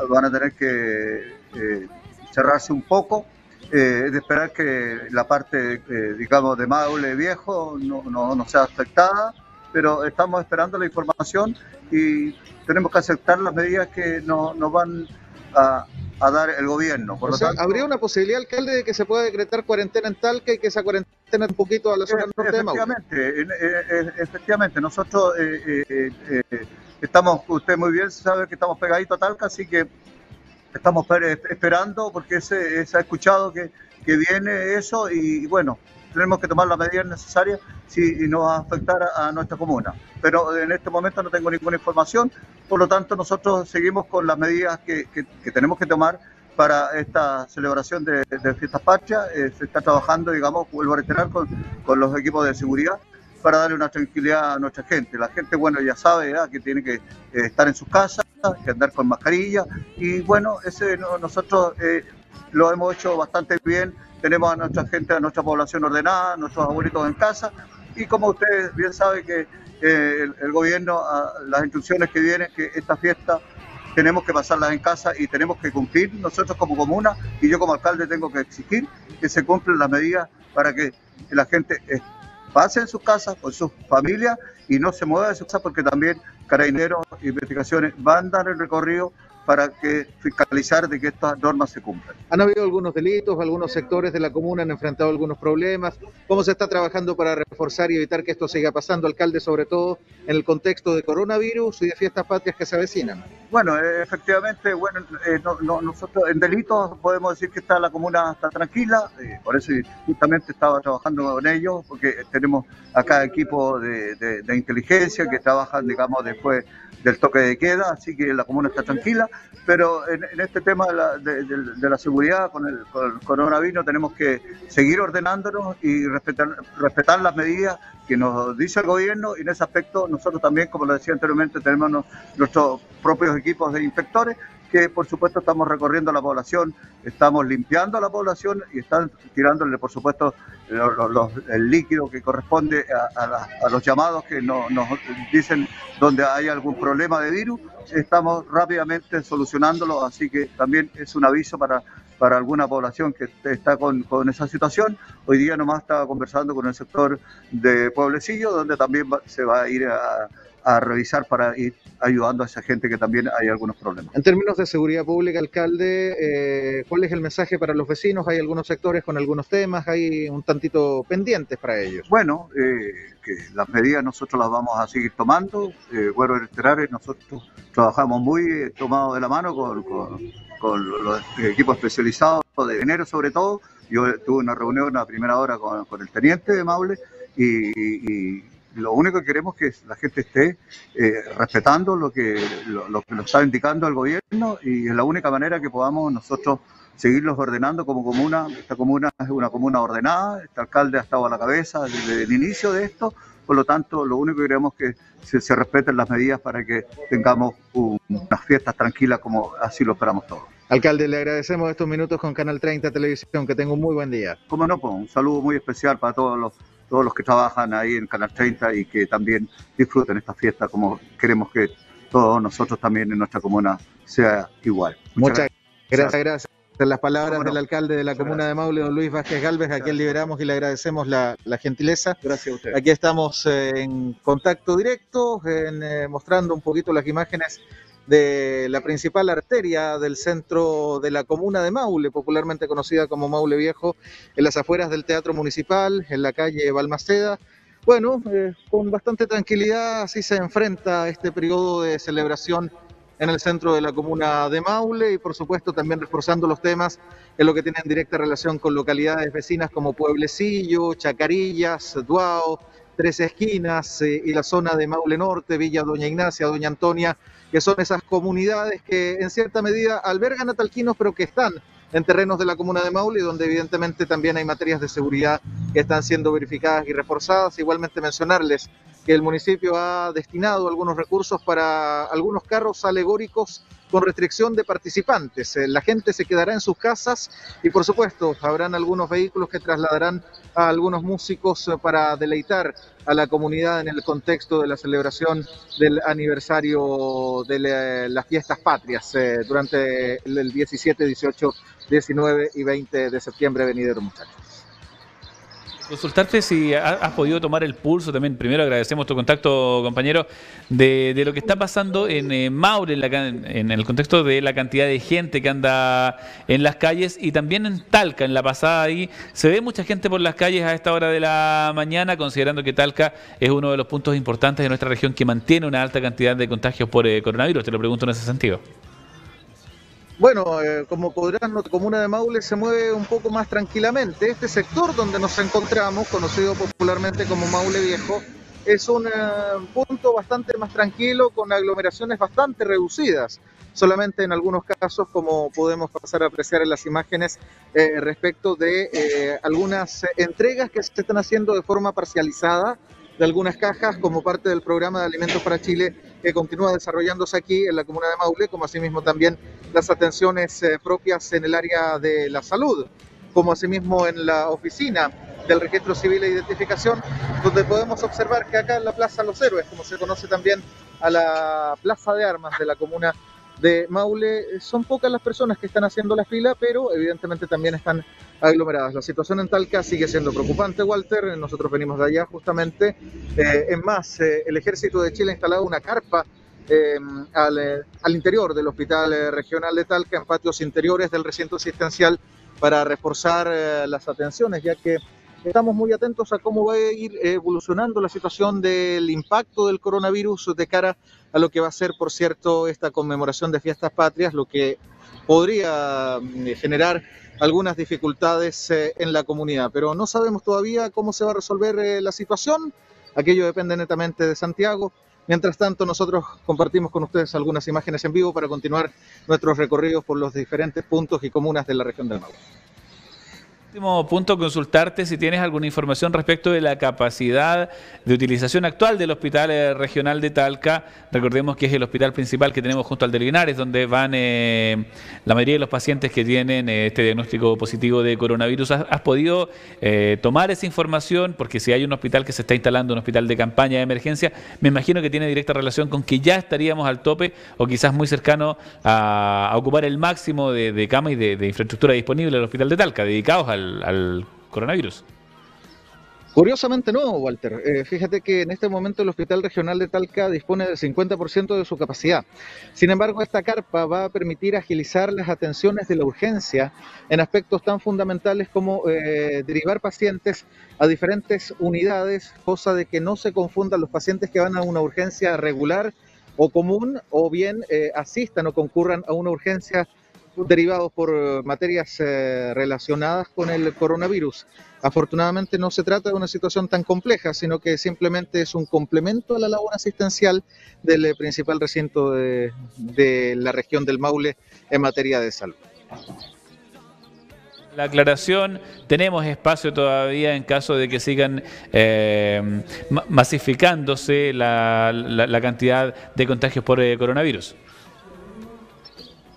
van a tener que cerrarse un poco. Eh, de esperar que la parte, eh, digamos, de Maule viejo no, no, no, sea afectada, pero estamos esperando la información y tenemos que aceptar las medidas que nos no van a, a, dar el gobierno. Por o sea, tanto, ¿habría una posibilidad, alcalde, de que se pueda decretar cuarentena en Talca y que esa cuarentena un poquito a la zona eh, norte de Maule? Efectivamente, efectivamente. Nosotros estamos, usted muy bien sabe que estamos pegaditos a Talca, así que estamos esperando porque se, se ha escuchado que, que, viene eso y, bueno, tenemos que tomar las medidas necesarias si no va a afectar a, nuestra comuna. Pero en este momento no tengo ninguna información, por lo tanto nosotros seguimos con las medidas que, que, que tenemos que tomar para esta celebración de, de fiestas patrias. Eh, se está trabajando, digamos, vuelvo a reiterar, con, con los equipos de seguridad para darle una tranquilidad a nuestra gente. La gente, bueno, ya sabe ¿eh? que tiene que eh, estar en sus casas, que andar con mascarilla y bueno, ese no, nosotros eh, lo hemos hecho bastante bien. Tenemos a nuestra gente, a nuestra población ordenada, nuestros abuelitos en casa y como ustedes bien saben que el, el, gobierno, las instrucciones que vienen, que esta fiesta tenemos que pasarlas en casa y tenemos que cumplir nosotros como comuna y yo como alcalde tengo que exigir que se cumplan las medidas para que la gente pase en sus casas con sus familias y no se mueva de su casa porque también carabineros investigaciones van a dar el recorrido para que fiscalizar de que estas normas se cumplan. ¿Han habido algunos delitos? ¿Algunos sectores de la comuna han enfrentado algunos problemas? ¿Cómo se está trabajando para reforzar y evitar que esto siga pasando, alcalde, sobre todo en el contexto de coronavirus y de fiestas patrias que se avecinan? Bueno, eh, efectivamente, bueno, eh, no, no, nosotros en delitos podemos decir que está la comuna está tranquila, eh, por eso justamente estaba trabajando con ellos, porque tenemos acá equipo de, de, de inteligencia que trabajan, digamos, después del toque de queda, así que la comuna está tranquila, pero en, este tema de la, de, la, seguridad con el, con el coronavirus tenemos que seguir ordenándonos y respetar, respetar las medidas que nos dice el gobierno. Y en ese aspecto nosotros también, como lo decía anteriormente, tenemos nuestros propios equipos de inspectores que por supuesto estamos recorriendo la población, estamos limpiando a la población y están tirándole por supuesto los, el líquido que corresponde a, los llamados que no, nos dicen donde hay algún problema de virus, estamos rápidamente solucionándolo, así que también es un aviso para, alguna población que está con, esa situación. Hoy día nomás estaba conversando con el sector de Pueblecillo, donde también se va a ir a, a revisar para ir ayudando a esa gente que también hay algunos problemas. En términos de seguridad pública, alcalde, eh, ¿cuál es el mensaje para los vecinos? ¿Hay algunos sectores con algunos temas? ¿Hay un tantito pendientes para ellos? Bueno, eh, que las medidas nosotros las vamos a seguir tomando. Eh, bueno, reiterar, nosotros trabajamos muy tomados de la mano con, con, con, los equipos especializados de enero sobre todo. Yo tuve una reunión a primera hora con, con el teniente de Maule y, y lo único que queremos es que la gente esté eh, respetando lo que, lo, lo, que nos está indicando el gobierno y es la única manera que podamos nosotros seguirlos ordenando como comuna. Esta comuna es una comuna ordenada, este alcalde ha estado a la cabeza desde el inicio de esto, por lo tanto lo único que queremos es que se, se respeten las medidas para que tengamos un, unas fiestas tranquilas como así lo esperamos todos. Alcalde, le agradecemos estos minutos con Canal 30 Televisión, que tenga un muy buen día. Como no, pues, un saludo muy especial para todos los todos los que trabajan ahí en Canal 30 y que también disfruten esta fiesta como queremos que todos nosotros también en nuestra comuna sea igual. Muchas, Muchas gracias. gracias. Las palabras bueno, del alcalde de la comuna gracias. de Maule, don Luis Vázquez Galvez, a quien liberamos y le agradecemos la, la gentileza. Gracias a usted. Aquí estamos eh, en contacto directo, en, eh, mostrando un poquito las imágenes de la principal arteria del centro de la comuna de Maule, popularmente conocida como Maule Viejo, en las afueras del Teatro Municipal, en la calle Balmaceda. Bueno, eh, con bastante tranquilidad así se enfrenta este periodo de celebración en el centro de la comuna de Maule y por supuesto también reforzando los temas en lo que tienen directa relación con localidades vecinas como Pueblecillo, Chacarillas, Duao, Tres Esquinas eh, y la zona de Maule Norte, Villa Doña Ignacia, Doña Antonia, que son esas comunidades que en cierta medida albergan a talquinos, pero que están en terrenos de la comuna de Maule, donde evidentemente también hay materias de seguridad que están siendo verificadas y reforzadas. Igualmente mencionarles que el municipio ha destinado algunos recursos para algunos carros alegóricos con restricción de participantes. Eh, la gente se quedará en sus casas y por supuesto habrán algunos vehículos que trasladarán a algunos músicos eh, para deleitar a la comunidad en el contexto de la celebración del aniversario de las fiestas patrias eh, durante el 17, 18, 19 y 20 de septiembre venidero muchachos. Consultarte si has podido tomar el pulso también. Primero agradecemos tu contacto, compañero, de, lo que está pasando en eh, Maure, en, el contexto de la cantidad de gente que anda en las calles y también en Talca, en la pasada ahí. Se ve mucha gente por las calles a esta hora de la mañana, considerando que Talca es uno de los puntos importantes de nuestra región que mantiene una alta cantidad de contagios por eh, coronavirus. Te lo pregunto en ese sentido. Bueno, eh, como podrán, la comuna de Maule se mueve un poco más tranquilamente. Este sector donde nos encontramos, conocido popularmente como Maule Viejo, es un eh, punto bastante más tranquilo, con aglomeraciones bastante reducidas. Solamente en algunos casos, como podemos pasar a apreciar en las imágenes, eh, respecto de algunas entregas que se están haciendo de forma parcializada de algunas cajas como parte del programa de Alimentos para Chile que continúa desarrollándose aquí en la comuna de Maule, como asimismo también las atenciones eh, propias en el área de la salud, como asimismo en la oficina del registro civil de identificación, donde podemos observar que acá en la Plaza Los Héroes, como se conoce también a la Plaza de Armas de la comuna de Maule, son pocas las personas que están haciendo la fila, pero evidentemente también están aglomeradas. La situación en Talca sigue siendo preocupante, Walter. Nosotros venimos de allá justamente. Eh, es más, eh, el ejército de Chile ha instalado una carpa em, al, al, interior del Hospital eh, Regional de Talca, en patios interiores del recinto asistencial, para reforzar las atenciones, ya que estamos muy atentos a cómo va a ir evolucionando la situación del impacto del coronavirus de cara a lo que va a ser, por cierto, esta conmemoración de fiestas patrias, lo que podría mm, generar algunas dificultades eh, en la comunidad, pero no sabemos todavía cómo se va a resolver eh, la situación. Aquello depende netamente de Santiago. Mientras tanto, nosotros compartimos con ustedes algunas imágenes en vivo para continuar nuestros recorridos por los diferentes puntos y comunas de la región del Maule último punto, consultarte si tienes alguna información respecto de la capacidad de utilización actual del Hospital eh, Regional de Talca. Recordemos que es el hospital principal que tenemos junto al de Linares, donde van eh, la mayoría de los pacientes que tienen eh, este diagnóstico positivo de coronavirus. ¿Has, podido tomar esa información? Porque si hay un hospital que se está instalando, un hospital de campaña de emergencia, me imagino que tiene directa relación con que ya estaríamos al tope o quizás muy cercano a, ocupar el máximo de, de cama y de, de infraestructura disponible del Hospital de Talca, dedicados al al, coronavirus. Curiosamente no, Walter. Eh, fíjate que en este momento el Hospital Regional de Talca dispone del 50% de su capacidad. Sin embargo, esta carpa va a permitir agilizar las atenciones de la urgencia en aspectos tan fundamentales como eh, derivar pacientes a diferentes unidades, cosa de que no se confundan los pacientes que van a una urgencia regular o común o bien eh, asistan o concurran a una urgencia derivados por eh, materias eh, relacionadas con el coronavirus. Afortunadamente no se trata de una situación tan compleja, sino que simplemente es un complemento a la labor asistencial del eh, principal recinto de, la región del Maule en materia de salud. La aclaración, tenemos espacio todavía en caso de que sigan masificándose la, cantidad de contagios por coronavirus.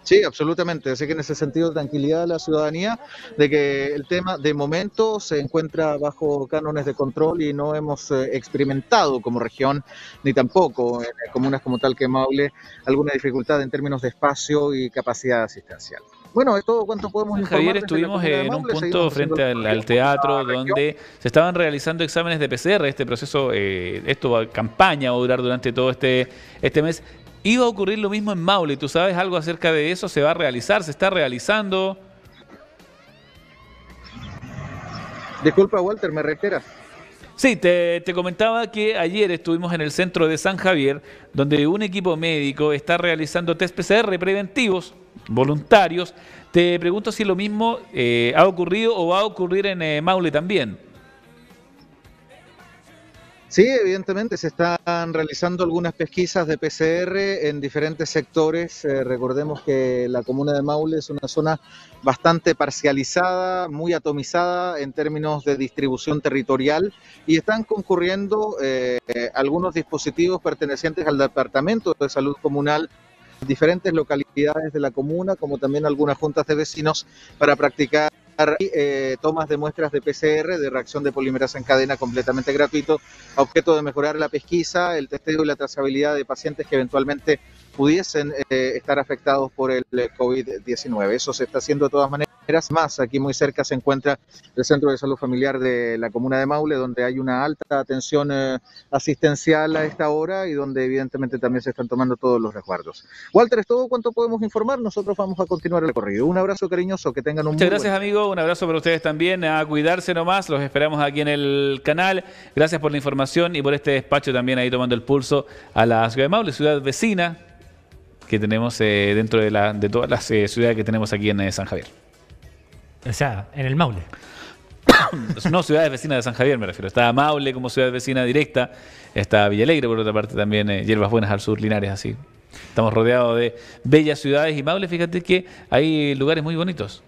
Sí, absolutamente. Así que en ese sentido, tranquilidad a la ciudadanía de que el tema de momento se encuentra bajo cánones de control y no hemos eh, experimentado como región, ni tampoco en comunas como tal que Maule, alguna dificultad en términos de espacio y capacidad asistencial. Bueno, es todo cuanto podemos informar. Javier, estuvimos en un punto frente al, teatro donde se estaban realizando exámenes de PCR. Este proceso, eh, esto va campaña, va a durar durante todo este, este mes iba a ocurrir lo mismo en Maule. ¿Tú sabes algo acerca de eso? ¿Se va a realizar? ¿Se está realizando? Disculpa, Walter, ¿me reiteras? Sí, te, te, comentaba que ayer estuvimos en el centro de San Javier, donde un equipo médico está realizando test PCR preventivos, voluntarios. Te pregunto si lo mismo eh, ha ocurrido o va a ocurrir en eh, Maule también. Sí, evidentemente se están realizando algunas pesquisas de PCR en diferentes sectores. Eh, recordemos que la comuna de Maule es una zona bastante parcializada, muy atomizada en términos de distribución territorial y están concurriendo eh, algunos dispositivos pertenecientes al Departamento de Salud Comunal diferentes localidades de la comuna, como también algunas juntas de vecinos, para practicar eh, tomas de muestras de PCR, de reacción de polimerasa en cadena completamente gratuito, a objeto de mejorar la pesquisa, el testeo y la trazabilidad de pacientes que eventualmente pudiesen eh, estar afectados por el COVID-19. Eso se está haciendo de todas maneras. Más, aquí muy cerca se encuentra el Centro de Salud Familiar de la Comuna de Maule, donde hay una alta atención eh, asistencial a esta hora y donde evidentemente también se están tomando todos los resguardos. Walter, es todo cuanto podemos informar. Nosotros vamos a continuar el recorrido. Un abrazo cariñoso, que tengan un Muchas gracias, amigo. Un abrazo para ustedes también. A cuidarse nomás. Los esperamos aquí en el canal. Gracias por la información y por este despacho también ahí tomando el pulso a la ciudad de Maule, ciudad vecina que tenemos eh, dentro de, la, de todas las eh, ciudades que tenemos aquí en San Javier. O sea, en el Maule. [COUGHS] no, ciudades vecinas de San Javier me refiero. Está Maule como ciudad vecina directa. Está Villalegre, por otra parte, también Hierbas Buenas al sur, Linares, así. Estamos rodeados de bellas ciudades y Maule, fíjate que hay lugares muy bonitos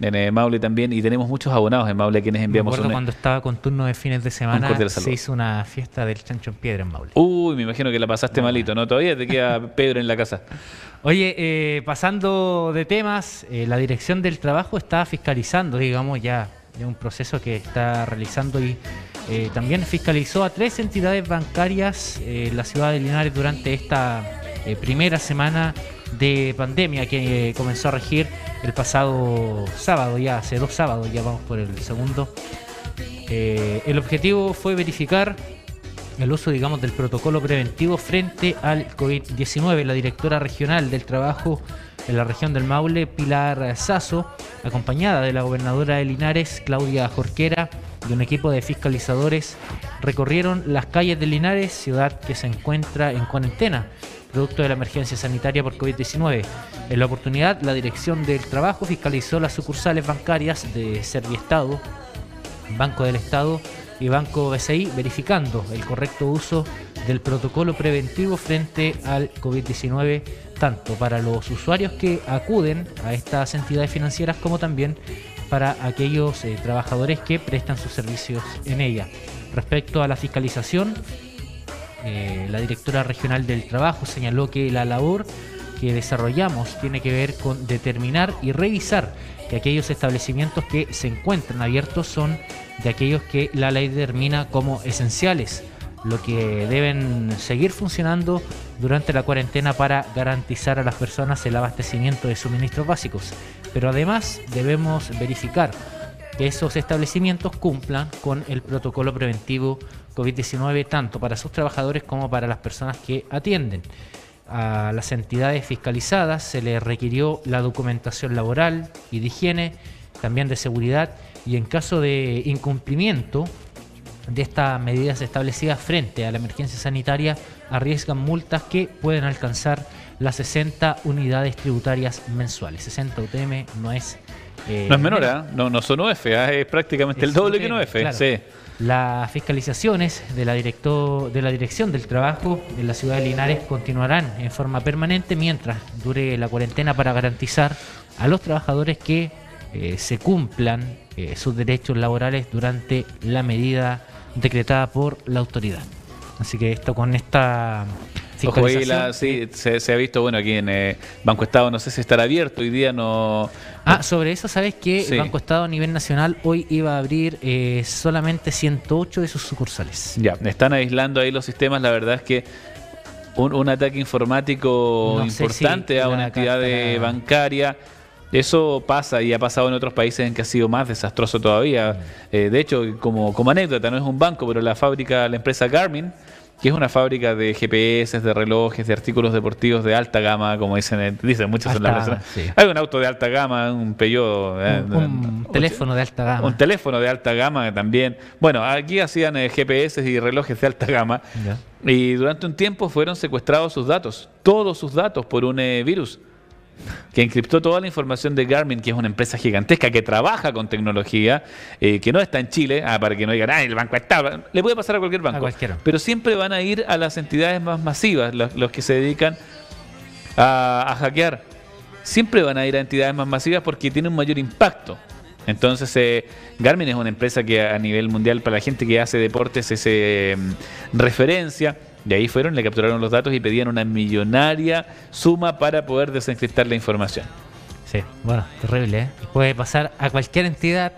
en Maule también y tenemos muchos abonados en Maule a quienes enviamos me acuerdo cuando estaba con turno de fines de semana se hizo una fiesta del chancho en piedra en Maule. Uy me imagino que la pasaste malito no todavía te queda Pedro en la casa. [LAUGHS] Oye eh, pasando de temas eh, la dirección del trabajo está fiscalizando digamos ya de un proceso que está realizando y eh, también fiscalizó a tres entidades bancarias en la ciudad de Linares durante esta primera semana de pandemia que comenzó a regir el pasado sábado, ya hace dos sábados, ya vamos por el segundo. Eh, el objetivo fue verificar el uso, digamos, del protocolo preventivo frente al COVID-19. La directora regional del trabajo en la región del Maule, Pilar Sazo, acompañada de la gobernadora de Linares, Claudia Jorquera, y un equipo de fiscalizadores, recorrieron las calles de Linares, ciudad que se encuentra en cuarentena producto de la emergencia sanitaria por COVID-19. En la oportunidad, la Dirección del Trabajo fiscalizó las sucursales bancarias de Serviestado, Banco del Estado y Banco BCI, verificando el correcto uso del protocolo preventivo frente al COVID-19, tanto para los usuarios que acuden a estas entidades financieras como también para aquellos eh, trabajadores que prestan sus servicios en ella. Respecto a la fiscalización, eh, la directora regional del trabajo señaló que la labor que desarrollamos tiene que ver con determinar y revisar que aquellos establecimientos que se encuentran abiertos son de aquellos que la ley determina como esenciales, lo que deben seguir funcionando durante la cuarentena para garantizar a las personas el abastecimiento de suministros básicos. Pero además debemos verificar que esos establecimientos cumplan con el protocolo preventivo COVID-19 tanto para sus trabajadores como para las personas que atienden. A las entidades fiscalizadas se les requirió la documentación laboral y de higiene, también de seguridad y en caso de incumplimiento de estas medidas establecidas frente a la emergencia sanitaria arriesgan multas que pueden alcanzar las 60 unidades tributarias mensuales. 60 UTM no es... Eh, no es menor, ¿eh? no, no son UF, ¿eh? es prácticamente el doble que no F. Sí. Las fiscalizaciones de la, de la Dirección del Trabajo en la ciudad de Linares continuarán en forma permanente mientras dure la cuarentena para garantizar a los trabajadores que eh, se cumplan eh, sus derechos laborales durante la medida decretada por la autoridad. Así que esto con esta Ojo, ahí sí, se, ha visto, bueno, aquí en eh, Banco Estado, no sé si estará abierto, hoy día no... Ah, sobre eso, ¿sabes que El Banco Estado a nivel nacional hoy iba a abrir eh, solamente 108 de sus sucursales. Ya, están aislando ahí los sistemas, la verdad es que un, ataque informático importante a una entidad bancaria... Eso pasa y ha pasado en otros países en que ha sido más desastroso todavía. Mm. Eh, de hecho, como, como anécdota, no es un banco, pero la fábrica, la empresa Garmin, que es una fábrica de GPS, de relojes, de artículos deportivos de alta gama, como dicen, eh, dicen muchos en la Alta, persona. sí. Hay un auto de alta gama, un Peugeot. eh, Un, un teléfono de alta gama. un teléfono de alta gama también. Bueno, aquí hacían eh, GPS y relojes de alta gama. Y durante un tiempo fueron secuestrados sus datos, todos sus datos por un eh, virus que encriptó toda la información de Garmin, que es una empresa gigantesca que trabaja con tecnología, eh, que no está en Chile, ah, para que no digan, ah, el banco está. Le puede pasar a cualquier banco. cualquiera. Pero siempre van a ir a las entidades más masivas, los, los que se dedican a, a hackear. Siempre van a ir a entidades más masivas porque tienen un mayor impacto. Entonces, eh, Garmin es una empresa que a nivel mundial, para la gente que hace deportes, es eh, referencia. De ahí fueron, le capturaron los datos y pedían una millonaria suma para poder desencriptar la información. Sí, bueno, terrible, ¿eh? Puede pasar a cualquier entidad,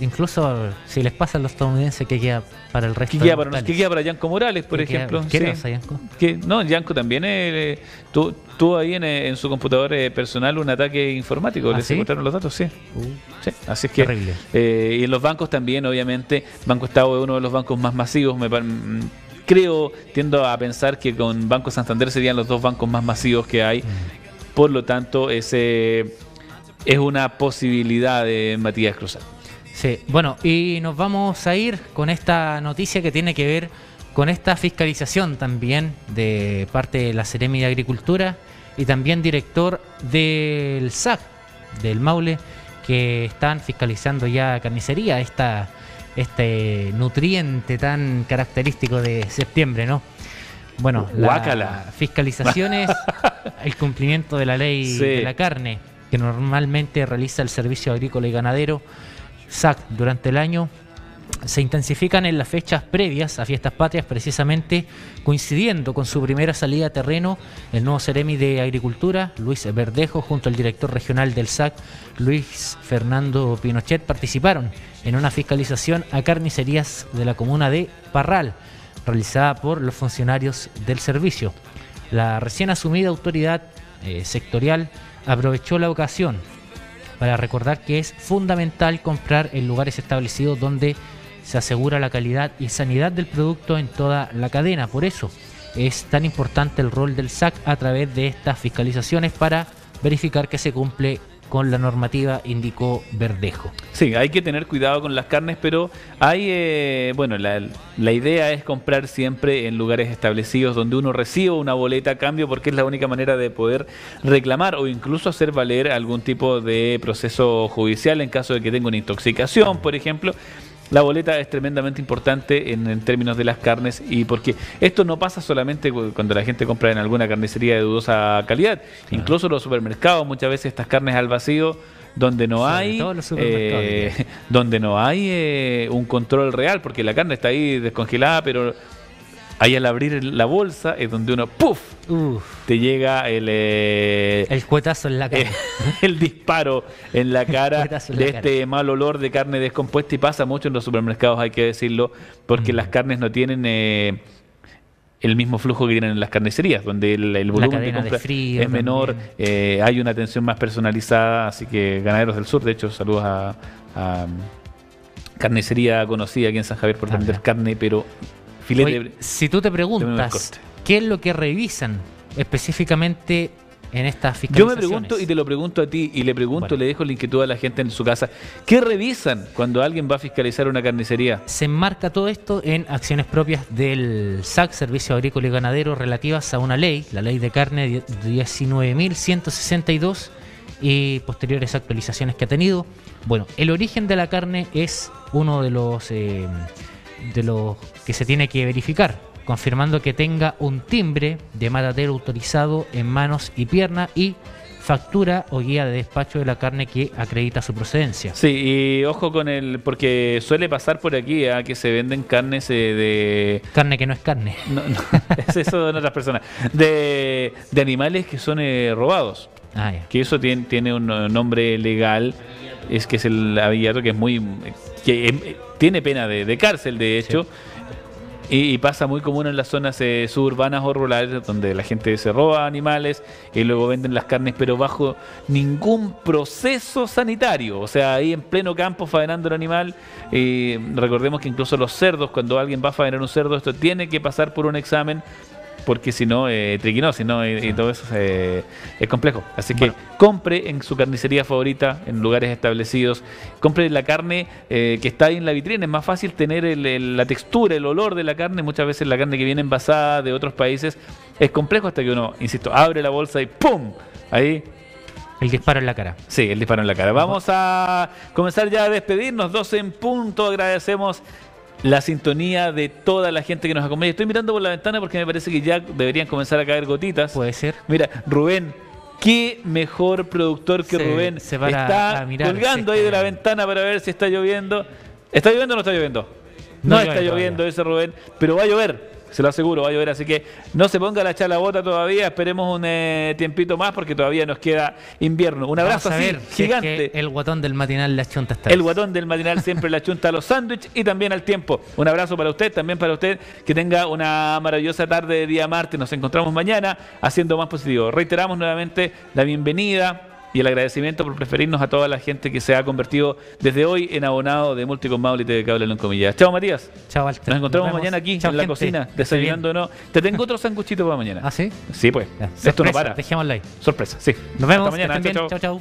incluso si les pasa a los estadounidenses que queda para el resto ¿Qué de queda para, qué queda para Yanko Morales, por ¿Qué queda- ejemplo? qué Sí. Yanko? No, Yanko también eh, tu- tuvo ahí en, eh, en su computador eh, personal un ataque informático. ¿Ah, le sí? secuestraron los datos, sí. Uh, Sí, así es que. Terrible. eh, y en los bancos también, obviamente, Banco Estado es uno de los bancos más masivos. Me, par- mm, creo, tiendo a pensar que con Banco Santander serían los dos bancos más masivos que hay. Por lo tanto, ese es una posibilidad de Matías Cruzal. Sí, bueno, y nos vamos a ir con esta noticia que tiene que ver con esta fiscalización también de parte de la Seremi de Agricultura y también director del SAC, del Maule, que están fiscalizando ya carnicería, esta, este nutriente tan característico de septiembre, ¿no? Bueno, la Guácala. fiscalización es [LAUGHS] el cumplimiento de la ley Sí. de la carne que normalmente realiza el Servicio Agrícola y Ganadero SAC durante el año se intensifican en las fechas previas a fiestas patrias, precisamente coincidiendo con su primera salida a terreno, el nuevo Ceremi de Agricultura, Luis Verdejo, junto al director regional del SAC, Luis Fernando Pinochet, participaron en una fiscalización a carnicerías de la comuna de Parral, realizada por los funcionarios del servicio. La recién asumida autoridad eh, sectorial aprovechó la ocasión para recordar que es fundamental comprar en lugares establecidos donde se asegura la calidad y sanidad del producto en toda la cadena. Por eso es tan importante el rol del SAC a través de estas fiscalizaciones para verificar que se cumple con la normativa, indicó Verdejo. Sí, hay que tener cuidado con las carnes, pero hay, eh, bueno, la, la idea es comprar siempre en lugares establecidos donde uno reciba una boleta a cambio porque es la única manera de poder reclamar o incluso hacer valer algún tipo de proceso judicial en caso de que tenga una intoxicación, por ejemplo. La boleta es tremendamente importante en, en términos de las carnes y porque esto no pasa solamente cu- cuando la gente compra en alguna carnicería de dudosa calidad, incluso en los supermercados muchas veces estas carnes al vacío donde no hay eh, [LAUGHS] donde no hay eh, un control real porque la carne está ahí descongelada pero ahí al abrir la bolsa es donde uno ¡puf! te llega el eh, El cuetazo en la cara. [LAUGHS] el disparo en la cara en de la este mal olor de carne descompuesta y pasa mucho en los supermercados, hay que decirlo, porque Mm. las carnes no tienen eh, el mismo flujo que tienen en las carnicerías, donde el, el volumen de compra frío es menor, eh, hay una atención más personalizada, así que Ganaderos del Sur, de hecho, saludos a, a carnicería conocida aquí en San Javier por vender carne, pero filete Oye, si tú te preguntas qué es lo que revisan específicamente en estas Yo me pregunto y te lo pregunto a ti y le pregunto, Bueno. le dejo la inquietud a la gente en su casa. ¿Qué revisan cuando alguien va a fiscalizar una carnicería? se enmarca todo esto en acciones propias del SAC, Servicio Agrícola y Ganadero, relativas a una ley, la ley de carne die- 19.162 y posteriores actualizaciones que ha tenido. Bueno, el origen de la carne es uno de los eh, de los que se tiene que verificar, confirmando que tenga un timbre de matadero autorizado en manos y pierna y factura o guía de despacho de la carne que acredita su procedencia. Sí, y ojo con el, porque suele pasar por aquí a que se venden carnes eh, de... Carne que no es carne. [LAUGHS] No, no, es eso de otras personas. De, de animales que son eh, robados. Ah, ya. Que eso tiene, tiene un eh, nombre legal, es que es el avillato que es muy... que eh, tiene pena de, de cárcel, de hecho. Y, pasa muy común en las zonas eh, suburbanas o rurales donde la gente se roba animales y luego venden las carnes, pero bajo ningún proceso sanitario. O sea, ahí en pleno campo faenando el animal. eh, recordemos que incluso los cerdos, cuando alguien va a faenar un cerdo, esto tiene que pasar por un examen porque si no, eh, triquinosis, ¿no? Y, y todo eso eh, es complejo. Así que compre en su carnicería favorita, en lugares establecidos, compre la carne eh, que está ahí en la vitrina. Es más fácil tener el- el- la textura, el olor de la carne. Muchas veces la carne que viene envasada de otros países es complejo hasta que uno, insisto, abre la bolsa y ¡pum! Ahí El disparo en la cara. Sí, el disparo en la cara. Vamos a comenzar ya a despedirnos. 12 en punto. Agradecemos la sintonía de toda la gente que nos acompaña. Estoy mirando por la ventana porque me parece que ya deberían comenzar a caer gotitas. Puede ser. Mira, Rubén. Qué mejor productor que Se- Rubén. se van a- está a mirar, colgando ahí de la ventana para ver si está lloviendo. ¿Está lloviendo o no está lloviendo? No está lloviendo ese Rubén, pero va a llover. Se lo aseguro, va a llover, así que no se ponga la chala bota todavía, esperemos un eh, tiempito más porque todavía nos queda invierno. Un abrazo Vamos a así, ver si es gigante. que el guatón del matinal la chunta está. El guatón del matinal siempre la chunta a los sándwiches y también al tiempo. Un abrazo para usted, también para usted. Que tenga una maravillosa tarde de día martes. Nos encontramos mañana haciendo más positivo. Reiteramos nuevamente la bienvenida y el agradecimiento por preferirnos a toda la gente que se ha convertido desde hoy en abonado de Multicom Maule y TV Cable en Comillas. Chao Matías. Chao, Walter. Nos encontramos Nos mañana aquí Chao, en la gente. cocina, no. Te tengo otro sanguchito para mañana. ¿Ah, sí? Sí, pues. Esto no para. Dejémoslo ahí. Sorpresa, sí. Nos vemos. Hasta mañana. chao. chao.